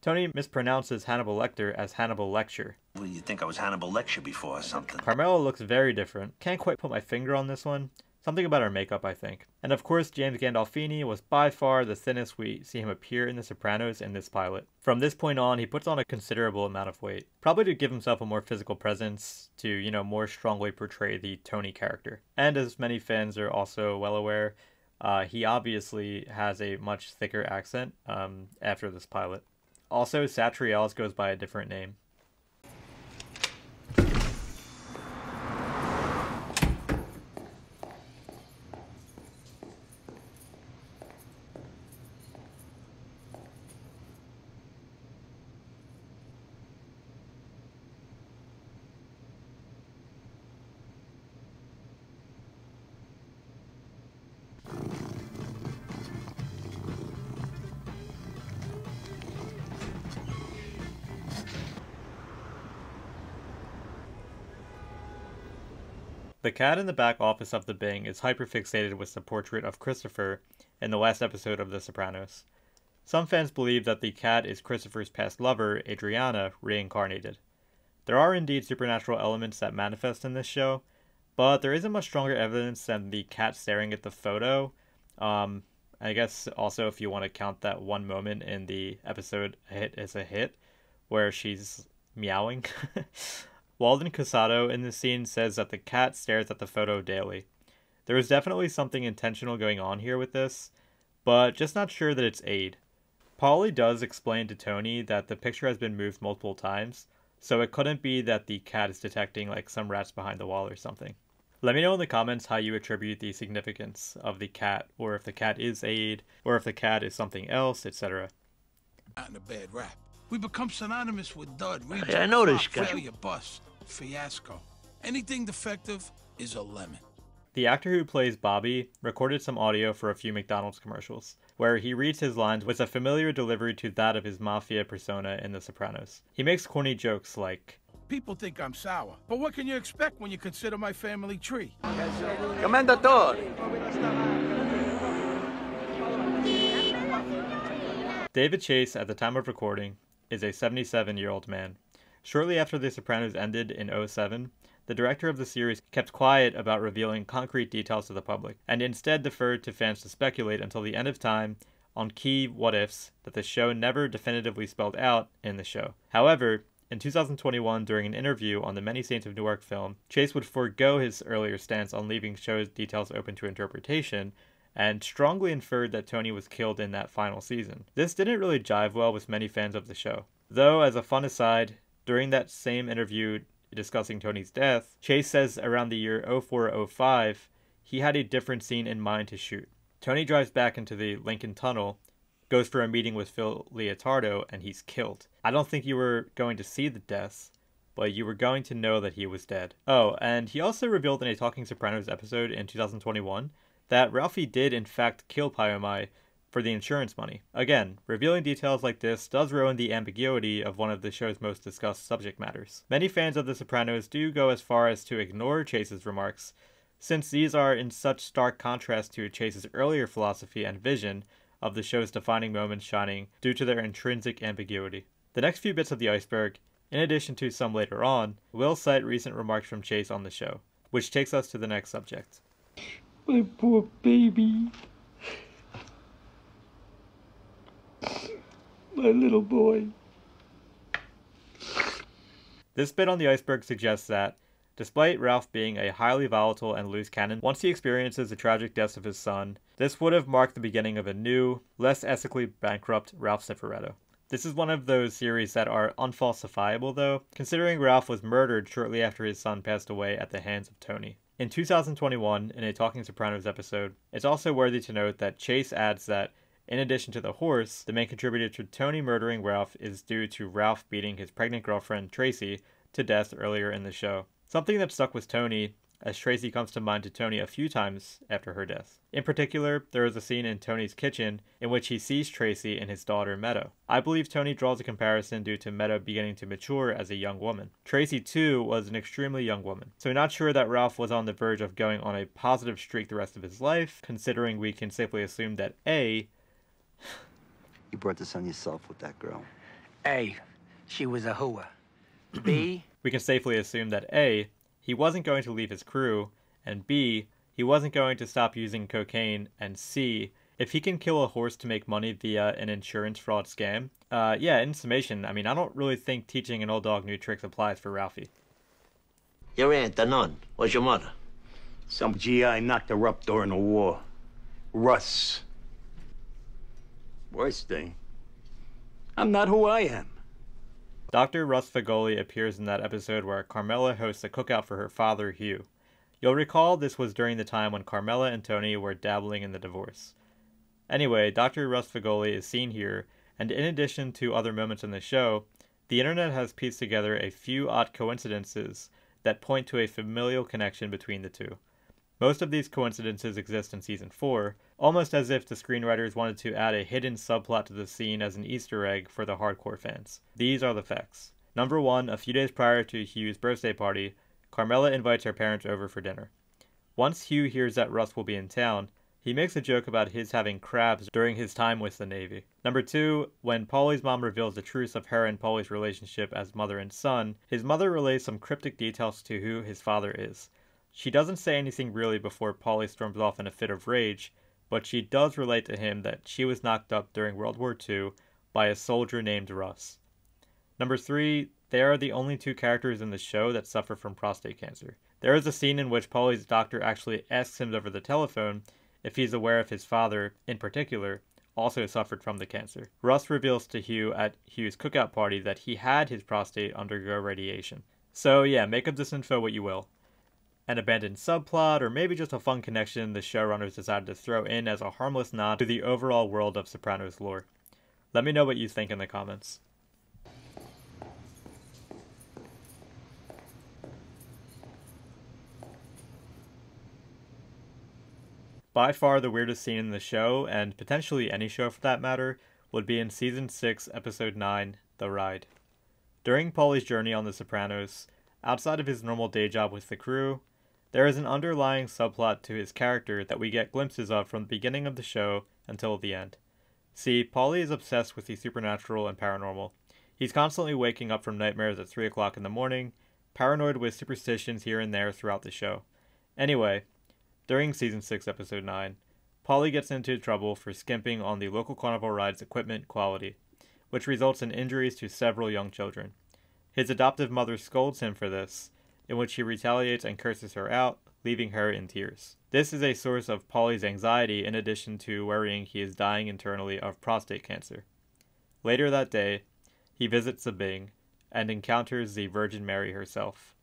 Speaker 1: Tony mispronounces Hannibal Lecter as Hannibal Lecture.
Speaker 5: Do you think I was Hannibal Lecture before or something?
Speaker 1: Carmela looks very different. Can't quite put my finger on this one, Something about her makeup, I think. And of course, James Gandolfini was by far the thinnest we see him appear in The Sopranos in this pilot. From this point on, he puts on a considerable amount of weight, probably to give himself a more physical presence to, you know, more strongly portray the Tony character. And as many fans are also well aware, uh, he obviously has a much thicker accent um, after this pilot. Also, Satriales goes by a different name. The cat in the back office of the Bing is hyperfixated with the portrait of Christopher in the last episode of The Sopranos. Some fans believe that the cat is Christopher's past lover, Adriana, reincarnated. There are indeed supernatural elements that manifest in this show, but there isn't much stronger evidence than the cat staring at the photo. Um, I guess also if you want to count that one moment in the episode Hit is a Hit," where she's meowing. (laughs) Walden Casado in the scene says that the cat stares at the photo daily. There is definitely something intentional going on here with this, but just not sure that it's Ade. Paulie does explain to Tony that the picture has been moved multiple times, so it couldn't be that the cat is detecting like some rats behind the wall or something. Let me know in the comments how you attribute the significance of the cat, or if the cat is Ade, or if the cat is something else, etc.
Speaker 18: Not in a bad rap. We become synonymous with dud, reject,
Speaker 5: I know this guy.
Speaker 18: failure, bust, fiasco. Anything defective is a lemon.
Speaker 1: The actor who plays Bobby recorded some audio for a few McDonald's commercials, where he reads his lines with a familiar delivery to that of his mafia persona in The Sopranos. He makes corny jokes like,
Speaker 18: People think I'm sour, but what can you expect when you consider my family tree?
Speaker 2: Commendatore.
Speaker 1: David Chase, at the time of recording, is a 77 year old man. Shortly after The Sopranos ended in 07, the director of the series kept quiet about revealing concrete details to the public, and instead deferred to fans to speculate until the end of time on key what ifs that the show never definitively spelled out in the show. However, in 2021, during an interview on the Many Saints of Newark film, Chase would forego his earlier stance on leaving show's details open to interpretation and strongly inferred that Tony was killed in that final season. This didn't really jive well with many fans of the show. Though, as a fun aside, during that same interview discussing Tony's death, Chase says around the year 0405, he had a different scene in mind to shoot. Tony drives back into the Lincoln Tunnel, goes for a meeting with Phil Leotardo, and he's killed. I don't think you were going to see the deaths, but you were going to know that he was dead. Oh, and he also revealed in a Talking Sopranos episode in 2021 that Ralphie did in fact kill Pie-O-My for the insurance money. Again, revealing details like this does ruin the ambiguity of one of the show's most discussed subject matters. Many fans of The Sopranos do go as far as to ignore Chase's remarks, since these are in such stark contrast to Chase's earlier philosophy and vision of the show's defining moments shining due to their intrinsic ambiguity. The next few bits of the iceberg, in addition to some later on, will cite recent remarks from Chase on the show, which takes us to the next subject.
Speaker 22: My poor baby. My little boy.
Speaker 1: This bit on the iceberg suggests that, despite Ralph being a highly volatile and loose cannon, once he experiences the tragic deaths of his son, this would have marked the beginning of a new, less ethically bankrupt Ralph Cifaretto. This is one of those series that are unfalsifiable, though, considering Ralph was murdered shortly after his son passed away at the hands of Tony. In 2021, in a Talking Sopranos episode, it's also worthy to note that Chase adds that, in addition to the horse, the main contributor to Tony murdering Ralph is due to Ralph beating his pregnant girlfriend, Tracy, to death earlier in the show. Something that stuck with Tony, as Tracy comes to mind to Tony a few times after her death. In particular, there is a scene in Tony's kitchen in which he sees Tracy and his daughter Meadow. I believe Tony draws a comparison due to Meadow beginning to mature as a young woman. Tracy, too, was an extremely young woman, so not sure that Ralph was on the verge of going on a positive streak the rest of his life, considering we can safely assume that A, (sighs)
Speaker 23: You brought this on yourself with that girl.
Speaker 3: A, she was a hooah. B, (clears throat)
Speaker 1: we can safely assume that A, he wasn't going to leave his crew, and B, he wasn't going to stop using cocaine, and C, if he can kill a horse to make money via an insurance fraud scam. Uh, yeah, in summation, I mean, I don't really think teaching an old dog new tricks applies for Ralphie.
Speaker 5: Your aunt, the nun, was your mother.
Speaker 3: Some GI knocked her up during the war. Russ. Worst thing, I'm not who I am.
Speaker 1: Dr. Russ Fegoli appears in that episode where Carmela hosts a cookout for her father, Hugh. You'll recall this was during the time when Carmela and Tony were dabbling in the divorce. Anyway, Dr. Russ Fegoli is seen here, and in addition to other moments in the show, the internet has pieced together a few odd coincidences that point to a familial connection between the two. Most of these coincidences exist in season 4, almost as if the screenwriters wanted to add a hidden subplot to the scene as an Easter egg for the hardcore fans. These are the facts. Number 1, a few days prior to Hugh's birthday party, Carmela invites her parents over for dinner. Once Hugh hears that Russ will be in town, he makes a joke about his having crabs during his time with the Navy. Number two, when Paulie's mom reveals the truth of her and Paulie's relationship as mother and son, his mother relays some cryptic details to who his father is. She doesn't say anything really before Paulie storms off in a fit of rage, but she does relate to him that she was knocked up during World War II by a soldier named Russ. Number three, they are the only two characters in the show that suffer from prostate cancer. There is a scene in which Paulie's doctor actually asks him over the telephone if he's aware if his father, in particular, also suffered from the cancer. Russ reveals to Hugh at Hugh's cookout party that he had his prostate undergo radiation. So yeah, make of this info what you will an abandoned subplot, or maybe just a fun connection the showrunners decided to throw in as a harmless nod to the overall world of Sopranos lore. Let me know what you think in the comments. By far the weirdest scene in the show, and potentially any show for that matter, would be in Season 6, Episode 9, The Ride. During Paulie's journey on The Sopranos, outside of his normal day job with the crew, there is an underlying subplot to his character that we get glimpses of from the beginning of the show until the end. See, Paulie is obsessed with the supernatural and paranormal. He's constantly waking up from nightmares at 3 o'clock in the morning, paranoid with superstitions here and there throughout the show. Anyway, during Season 6, Episode 9, Paulie gets into trouble for skimping on the local carnival ride's equipment quality, which results in injuries to several young children. His adoptive mother scolds him for this, in which he retaliates and curses her out, leaving her in tears. This is a source of Paulie's anxiety in addition to worrying he is dying internally of prostate cancer. Later that day, he visits the Bing and encounters the Virgin Mary herself.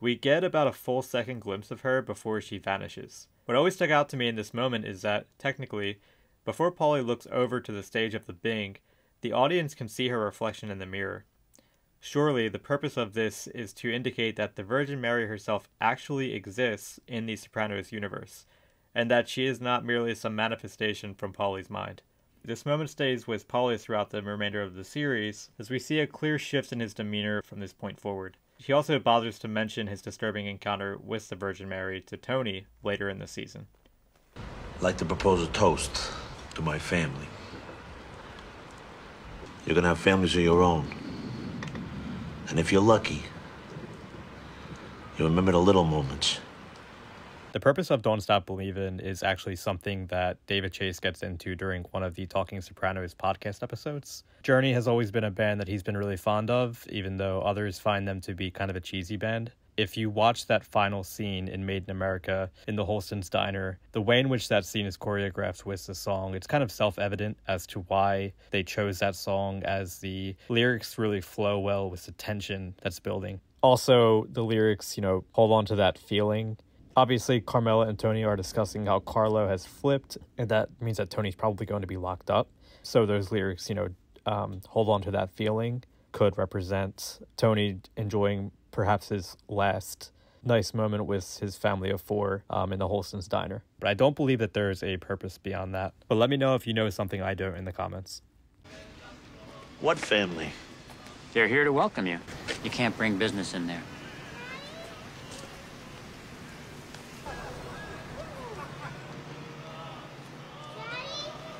Speaker 1: We get about a full second glimpse of her before she vanishes. What always stuck out to me in this moment is that, technically, before Paulie looks over to the stage of the Bing, the audience can see her reflection in the mirror. Surely the purpose of this is to indicate that the Virgin Mary herself actually exists in the Sopranos universe, and that she is not merely some manifestation from Paulie's mind. This moment stays with Paulie throughout the remainder of the series, as we see a clear shift in his demeanor from this point forward. He also bothers to mention his disturbing encounter with the Virgin Mary to Tony later in the season.
Speaker 5: I'd like to propose a toast to my family. You're gonna have families of your own. And if you're lucky, you remember the little moments.
Speaker 1: The purpose of Don't Stop Believin' is actually something that David Chase gets into during one of the Talking Sopranos podcast episodes. Journey has always been a band that he's been really fond of, even though others find them to be kind of a cheesy band. If you watch that final scene in Made in America in the Holsten's Diner, the way in which that scene is choreographed with the song, it's kind of self evident as to why they chose that song, as the lyrics really flow well with the tension that's building. Also, the lyrics, you know, hold on to that feeling. Obviously, Carmela and Tony are discussing how Carlo has flipped, and that means that Tony's probably going to be locked up. So, those lyrics, you know, um, hold on to that feeling could represent Tony enjoying perhaps his last nice moment with his family of four um, in the Holsten's Diner. But I don't believe that there is a purpose beyond that. But let me know if you know something I don't in the comments.
Speaker 5: What family?
Speaker 24: They're here to welcome you. You can't bring business in there.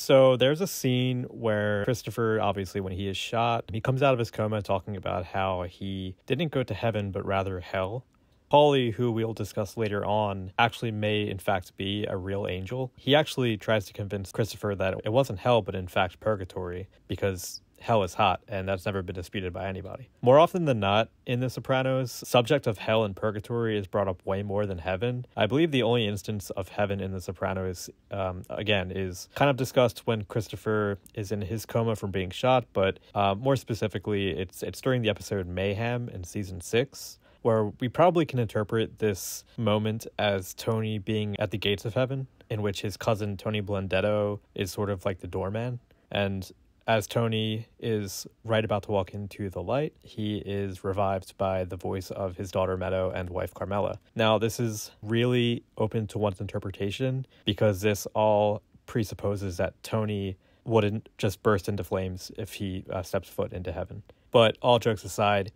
Speaker 1: So there's a scene where Christopher, obviously, when he is shot, he comes out of his coma talking about how he didn't go to heaven, but rather hell. Paulie, who we'll discuss later on, actually may in fact be a real angel. He actually tries to convince Christopher that it wasn't hell, but in fact purgatory, because hell is hot, and that's never been disputed by anybody. More often than not, in The Sopranos, subject of hell and purgatory is brought up way more than heaven. I believe the only instance of heaven in The Sopranos, um, again, is kind of discussed when Christopher is in his coma from being shot, but uh, more specifically, it's it's during the episode Mayhem in season six where we probably can interpret this moment as Tony being at the gates of heaven, in which his cousin Tony Blundetto is sort of like the doorman. And as Tony is right about to walk into the light, he is revived by the voice of his daughter Meadow and wife Carmela. Now, this is really open to one's interpretation because this all presupposes that Tony wouldn't just burst into flames if he uh, steps foot into heaven. But all jokes aside,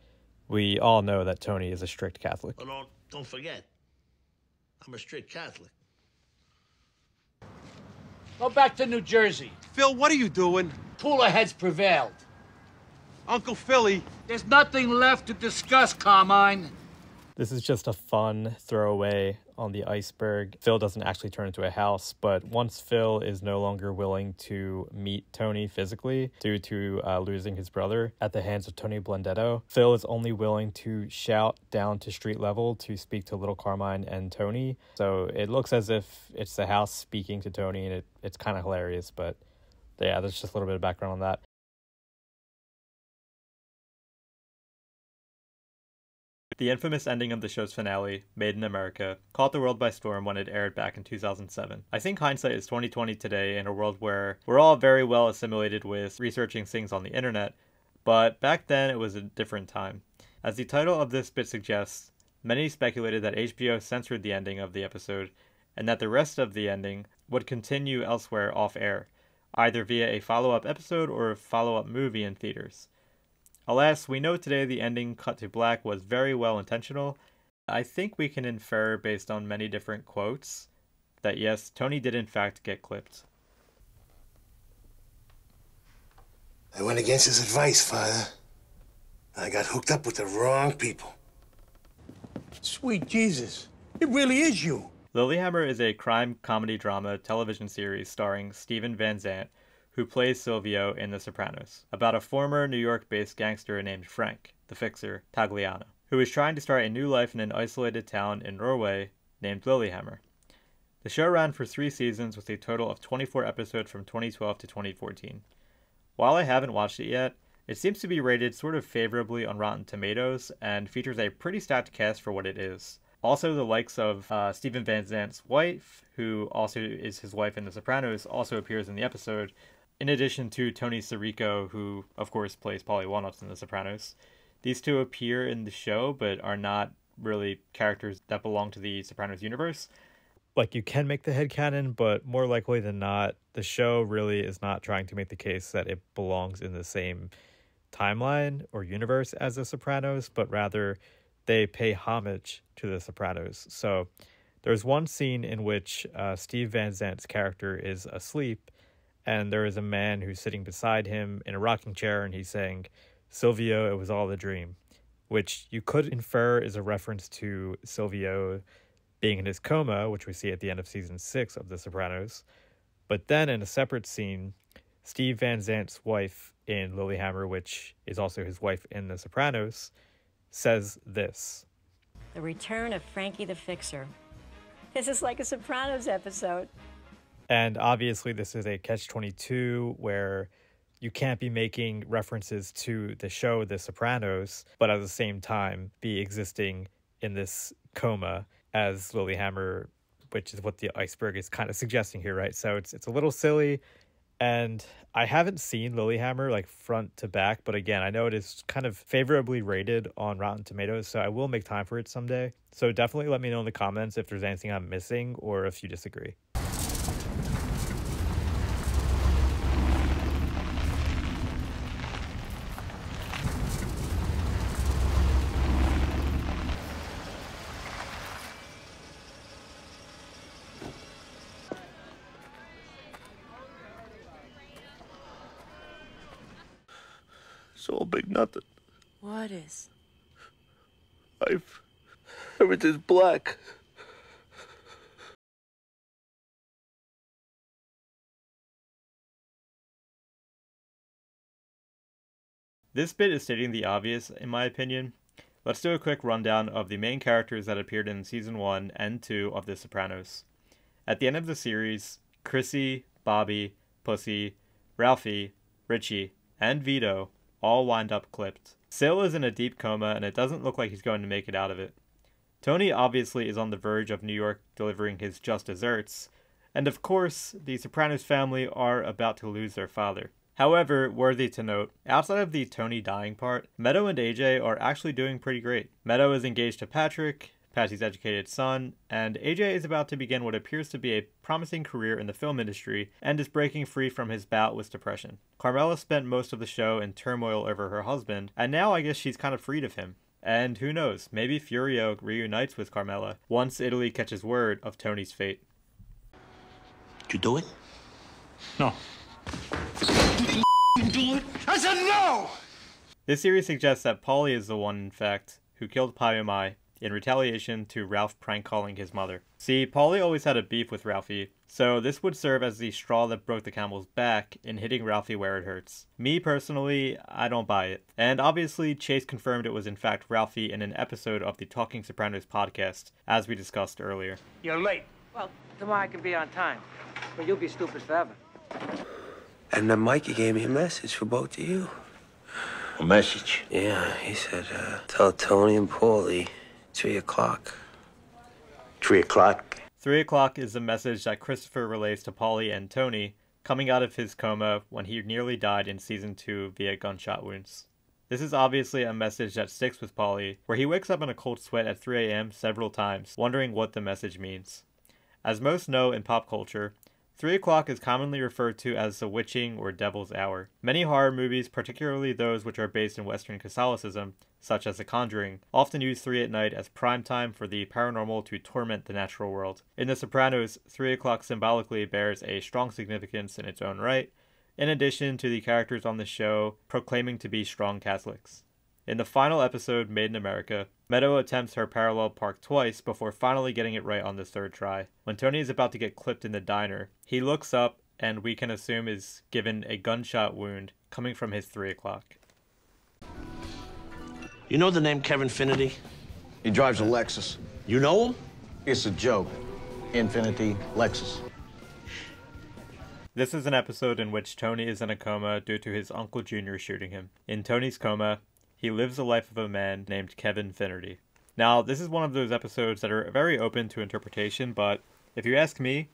Speaker 1: we all know that Tony is a strict Catholic.
Speaker 5: But don't, don't forget, I'm a strict Catholic.
Speaker 3: Go back to New Jersey.
Speaker 25: Phil, what are you doing?
Speaker 3: Cooler heads prevailed.
Speaker 25: Uncle Philly.
Speaker 3: There's nothing left to discuss, Carmine.
Speaker 1: This is just a fun throwaway on the iceberg. Phil doesn't actually turn into a house, but once Phil is no longer willing to meet Tony physically due to uh, losing his brother at the hands of Tony Blundetto, Phil is only willing to shout down to street level to speak to little Carmine and Tony. So it looks as if it's the house speaking to Tony, and it, it's kind of hilarious, but yeah, there's just a little bit of background on that. The infamous ending of the show's finale, Made in America, caught the world by storm when it aired back in 2007. I think hindsight is 2020 today in a world where we're all very well assimilated with researching things on the internet, but back then it was a different time. As the title of this bit suggests, many speculated that HBO censored the ending of the episode and that the rest of the ending would continue elsewhere off air, either via a follow up episode or a follow up movie in theaters. Alas, we know today the ending cut to black was very well intentional. I think we can infer, based on many different quotes, that yes, Tony did in fact get clipped.
Speaker 26: I went against his advice, Father. I got hooked up with the wrong people.
Speaker 25: Sweet Jesus. It really is you.
Speaker 1: Lilyhammer is a crime comedy drama television series starring Steven Van Zandt, who plays Silvio in The Sopranos, about a former New York based gangster named Frank, the fixer, Tagliano, who is trying to start a new life in an isolated town in Norway named Lilyhammer. The show ran for three seasons with a total of 24 episodes from 2012 to 2014. While I haven't watched it yet, it seems to be rated sort of favorably on Rotten Tomatoes and features a pretty stacked cast for what it is. Also, the likes of uh, Steven Van Zandt's wife, who also is his wife in The Sopranos, also appears in the episode, in addition to Tony Sirico, who of course plays Paulie Walnuts in The Sopranos. These two appear in the show, but are not really characters that belong to the Sopranos universe. Like you can make the head canon, but more likely than not, the show really is not trying to make the case that it belongs in the same timeline or universe as The Sopranos, but rather they pay homage to The Sopranos. So there's one scene in which uh, Steve Van Zandt's character is asleep and there is a man who's sitting beside him in a rocking chair and he's saying silvio it was all a dream which you could infer is a reference to silvio being in his coma which we see at the end of season six of the sopranos. But then in a separate scene steve van zandt's wife in lilyhammer which is also his wife in the sopranos says this.
Speaker 27: The return of frankie the fixer. This is like a sopranos episode
Speaker 1: and obviously, this is a catch 22 where you can't be making references to the show The Sopranos, but at the same time be existing in this coma as Lilyhammer, which is what the iceberg is kind of suggesting here, right? So it's it's a little silly. And I haven't seen Lilyhammer like front to back, but again, I know it is kind of favorably rated on Rotten Tomatoes, so I will make time for it someday. So definitely let me know in the comments if there's anything I'm missing or if you disagree.
Speaker 7: It's all big nothing.
Speaker 11: What is?
Speaker 7: I've
Speaker 22: Everything's black.
Speaker 1: This bit is stating the obvious, in my opinion. Let's do a quick rundown of the main characters that appeared in season 1 and 2 of The Sopranos. At the end of the series, Chrissy, Bobby, Pussy, Ralphie, Richie, and Vito all wind up clipped. Sil is in a deep coma and it doesn't look like he's going to make it out of it. Tony obviously is on the verge of New York delivering his just desserts, and of course, the Sopranos family are about to lose their father. However, worthy to note, outside of the Tony dying part, Meadow and AJ are actually doing pretty great. Meadow is engaged to Patrick, Patsy's educated son, and AJ is about to begin what appears to be a promising career in the film industry and is breaking free from his bout with depression. Carmela spent most of the show in turmoil over her husband, and now I guess she's kind of freed of him. And who knows, maybe Furio reunites with Carmela once Italy catches word of Tony's fate.
Speaker 5: Did you do it?
Speaker 22: No.
Speaker 26: do it? I said no!
Speaker 1: This series suggests that Paulie is the one, in fact, who killed Mai in retaliation to Ralph prank calling his mother. See, Paulie always had a beef with Ralphie, so this would serve as the straw that broke the camel's back in hitting Ralphie where it hurts. Me personally, I don't buy it. And obviously, Chase confirmed it was in fact Ralphie in an episode of the Talking Sopranos podcast, as we discussed earlier.
Speaker 3: You're late. Well, tomorrow I can be on time. But you'll be stupid forever.
Speaker 16: And then Mikey gave me a message for both of you.
Speaker 5: A message?
Speaker 16: Yeah, he said, uh, tell Tony and Paulie, three o'clock.
Speaker 5: Three o'clock?
Speaker 1: Three o'clock is the message that Christopher relays to Paulie and Tony coming out of his coma when he nearly died in season two via gunshot wounds. This is obviously a message that sticks with Paulie, where he wakes up in a cold sweat at 3 a.m. several times, wondering what the message means. As most know in pop culture, 3 o'clock is commonly referred to as the witching or devil's hour. Many horror movies, particularly those which are based in Western Catholicism, such as The Conjuring, often use 3 at night as prime time for the paranormal to torment the natural world. In The Sopranos, 3 o'clock symbolically bears a strong significance in its own right, in addition to the characters on the show proclaiming to be strong Catholics. In the final episode, Made in America, Meadow attempts her parallel park twice before finally getting it right on the third try. When Tony is about to get clipped in the diner, he looks up and we can assume is given a gunshot wound coming from his 3 o'clock.
Speaker 5: You know the name Kevin Finnerty?
Speaker 28: He drives a Lexus.
Speaker 5: You know him?
Speaker 28: It's a joke. Infiniti Lexus.
Speaker 1: This is an episode in which Tony is in a coma due to his Uncle Junior shooting him. In Tony's coma, he lives the life of a man named Kevin Finnerty. Now, this is one of those episodes that are very open to interpretation, but if you ask me,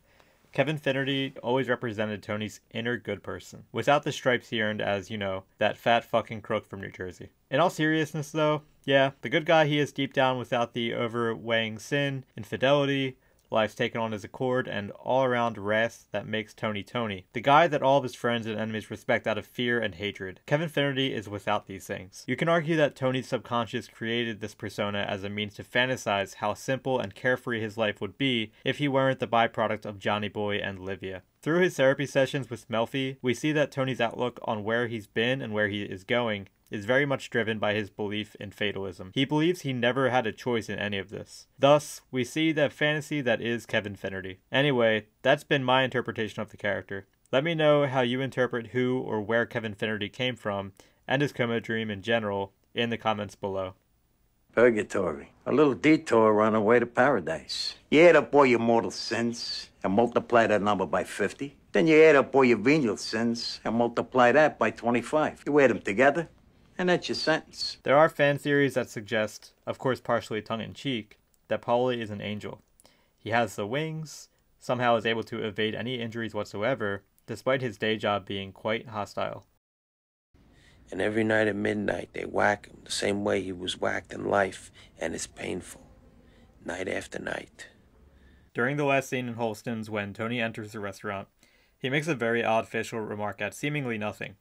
Speaker 1: Kevin Finnerty always represented Tony's inner good person, without the stripes he earned as, you know, that fat fucking crook from New Jersey. In all seriousness, though, yeah, the good guy he is deep down without the overweighing sin, infidelity, life's taken on his accord, and all around wrath that makes Tony Tony. The guy that all of his friends and enemies respect out of fear and hatred. Kevin Finnerty is without these things. You can argue that Tony's subconscious created this persona as a means to fantasize how simple and carefree his life would be if he weren't the byproduct of Johnny Boy and Livia. Through his therapy sessions with Melfi, we see that Tony's outlook on where he's been and where he is going is very much driven by his belief in fatalism. He believes he never had a choice in any of this. Thus, we see the fantasy that is Kevin Finnerty. Anyway, that's been my interpretation of the character. Let me know how you interpret who or where Kevin Finnerty came from and his coma dream in general in the comments below.
Speaker 3: Purgatory. A little detour on the way to paradise. You add up all your mortal sins and multiply that number by 50. Then you add up all your venial sins and multiply that by 25. You add them together, and that's your sentence.
Speaker 1: There are fan theories that suggest, of course partially tongue in cheek, that Paulie is an angel. He has the wings, somehow is able to evade any injuries whatsoever, despite his day job being quite hostile.
Speaker 16: And every night at midnight, they whack him the same way he was whacked in life, and it's painful. Night after night.
Speaker 1: During the last scene in Holsten's, when Tony enters the restaurant, he makes a very odd facial remark at seemingly nothing.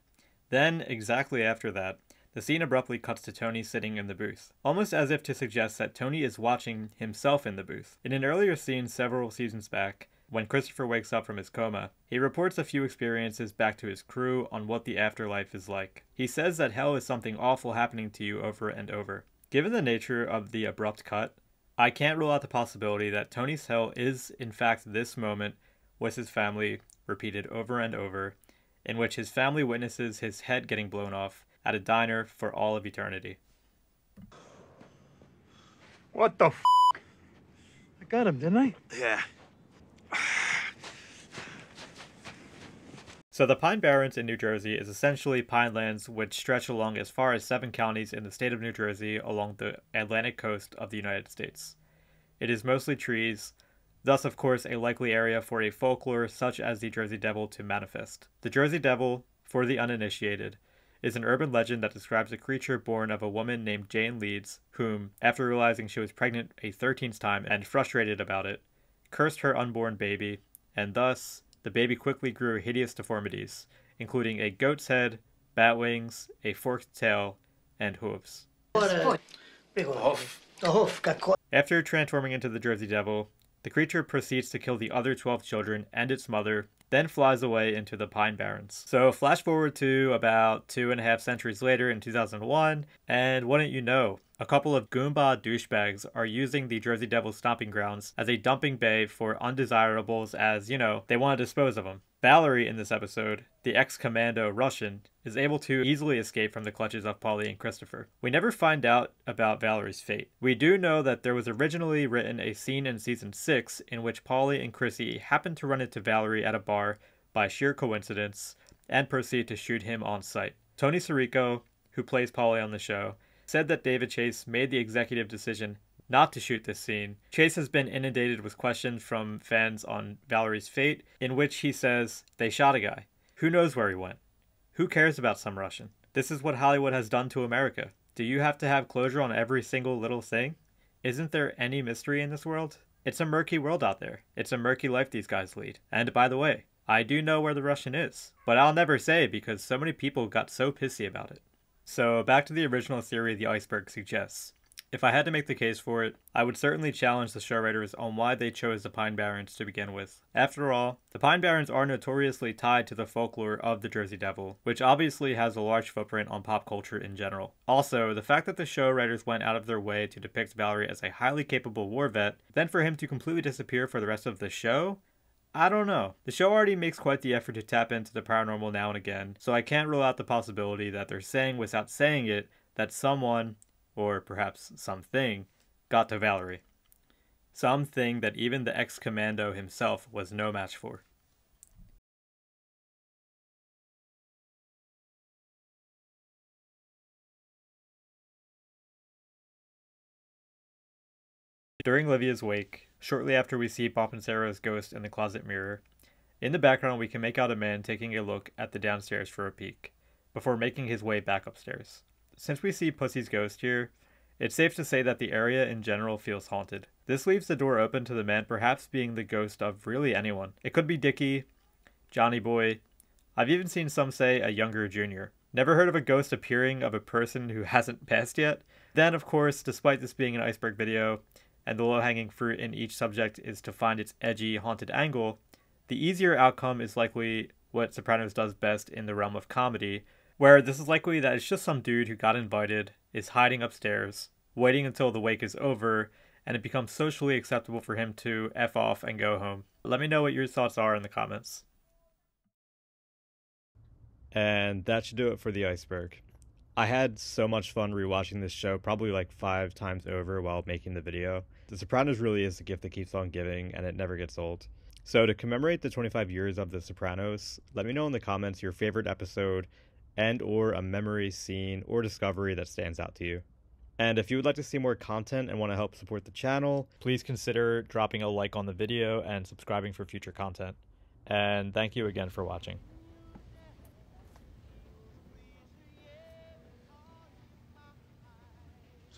Speaker 1: Then, exactly after that, the scene abruptly cuts to Tony sitting in the booth, almost as if to suggest that Tony is watching himself in the booth. In an earlier scene several seasons back, when Christopher wakes up from his coma, he reports a few experiences back to his crew on what the afterlife is like. He says that hell is something awful happening to you over and over. Given the nature of the abrupt cut, I can't rule out the possibility that Tony's hell is, in fact, this moment with his family repeated over and over, in which his family witnesses his head getting blown off at a diner for all of eternity.
Speaker 10: What the f? I got him, didn't I?
Speaker 2: Yeah.
Speaker 1: So the Pine Barrens in New Jersey is essentially pine lands which stretch along as far as seven counties in the state of New Jersey along the Atlantic coast of the United States. It is mostly trees, thus of course a likely area for a folklore such as the Jersey Devil to manifest. The Jersey Devil, for the uninitiated, is an urban legend that describes a creature born of a woman named Jane Leeds, whom, after realizing she was pregnant a 13th time and frustrated about it, cursed her unborn baby, and thus the baby quickly grew hideous deformities, including a goat's head, bat wings, a forked tail, and hooves. After transforming into the Jersey Devil, the creature proceeds to kill the other 12 children and its mother, then flies away into the Pine Barrens. So, flash forward to about two and a half centuries later in 2001, and wouldn't you know, a couple of Goomba douchebags are using the Jersey Devil stomping grounds as a dumping bay for undesirables as, you know, they want to dispose of them. Valery in this episode, the ex commando Russian, is able to easily escape from the clutches of Paulie and Christopher. We never find out about Valery's fate. We do know that there was originally written a scene in season 6 in which Paulie and Chrissy happen to run into Valery at a bar by sheer coincidence and proceed to shoot him on sight. Tony Sirico, who plays Paulie on the show, said that David Chase made the executive decision not to shoot this scene. Chase has been inundated with questions from fans on Valery's fate, in which he says they shot a guy. Who knows where he went? Who cares about some Russian? This is what Hollywood has done to America. Do you have to have closure on every single little thing? Isn't there any mystery in this world? It's a murky world out there. It's a murky life these guys lead. And by the way, I do know where the Russian is, but I'll never say because so many people got so pissy about it. So, back to the original theory the iceberg suggests. If I had to make the case for it, I would certainly challenge the show writers on why they chose the Pine Barrens to begin with. After all, the Pine Barrens are notoriously tied to the folklore of the Jersey Devil, which obviously has a large footprint on pop culture in general. Also, the fact that the show writers went out of their way to depict Valery as a highly capable war vet, then for him to completely disappear for the rest of the show, I don't know. The show already makes quite the effort to tap into the paranormal now and again, so I can't rule out the possibility that they're saying without saying it that someone, or perhaps something, got to Valery. Something that even the ex commando himself was no match for. During Livia's wake, shortly after we see Bonpensiero's ghost in the closet mirror, in the background we can make out a man taking a look at the downstairs for a peek, before making his way back upstairs. Since we see Pussy's ghost here, it's safe to say that the area in general feels haunted. This leaves the door open to the man perhaps being the ghost of really anyone. It could be Dickie, Johnny Boy, I've even seen some say a younger junior. Never heard of a ghost appearing of a person who hasn't passed yet? Then, of course, despite this being an iceberg video, and the low hanging fruit in each subject is to find its edgy, haunted angle, the easier outcome is likely what Sopranos does best in the realm of comedy, where this is likely that it's just some dude who got invited, is hiding upstairs, waiting until the wake is over, and it becomes socially acceptable for him to F off and go home. Let me know what your thoughts are in the comments. And that should do it for the iceberg. I had so much fun rewatching this show, probably like five times over while making the video. The Sopranos really is a gift that keeps on giving, and it never gets old. So, to commemorate the 25 years of The Sopranos, let me know in the comments your favorite episode and or a memory, scene, or discovery that stands out to you. And if you would like to see more content and want to help support the channel, please consider dropping a like on the video and subscribing for future content. And thank you again for watching.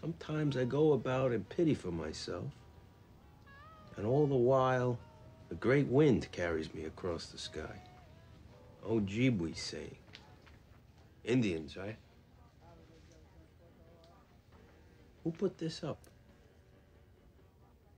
Speaker 19: Sometimes I go about in pity for myself. And all the while, a great wind carries me across the sky. Ojibwe say. Indians, right? Who put this up?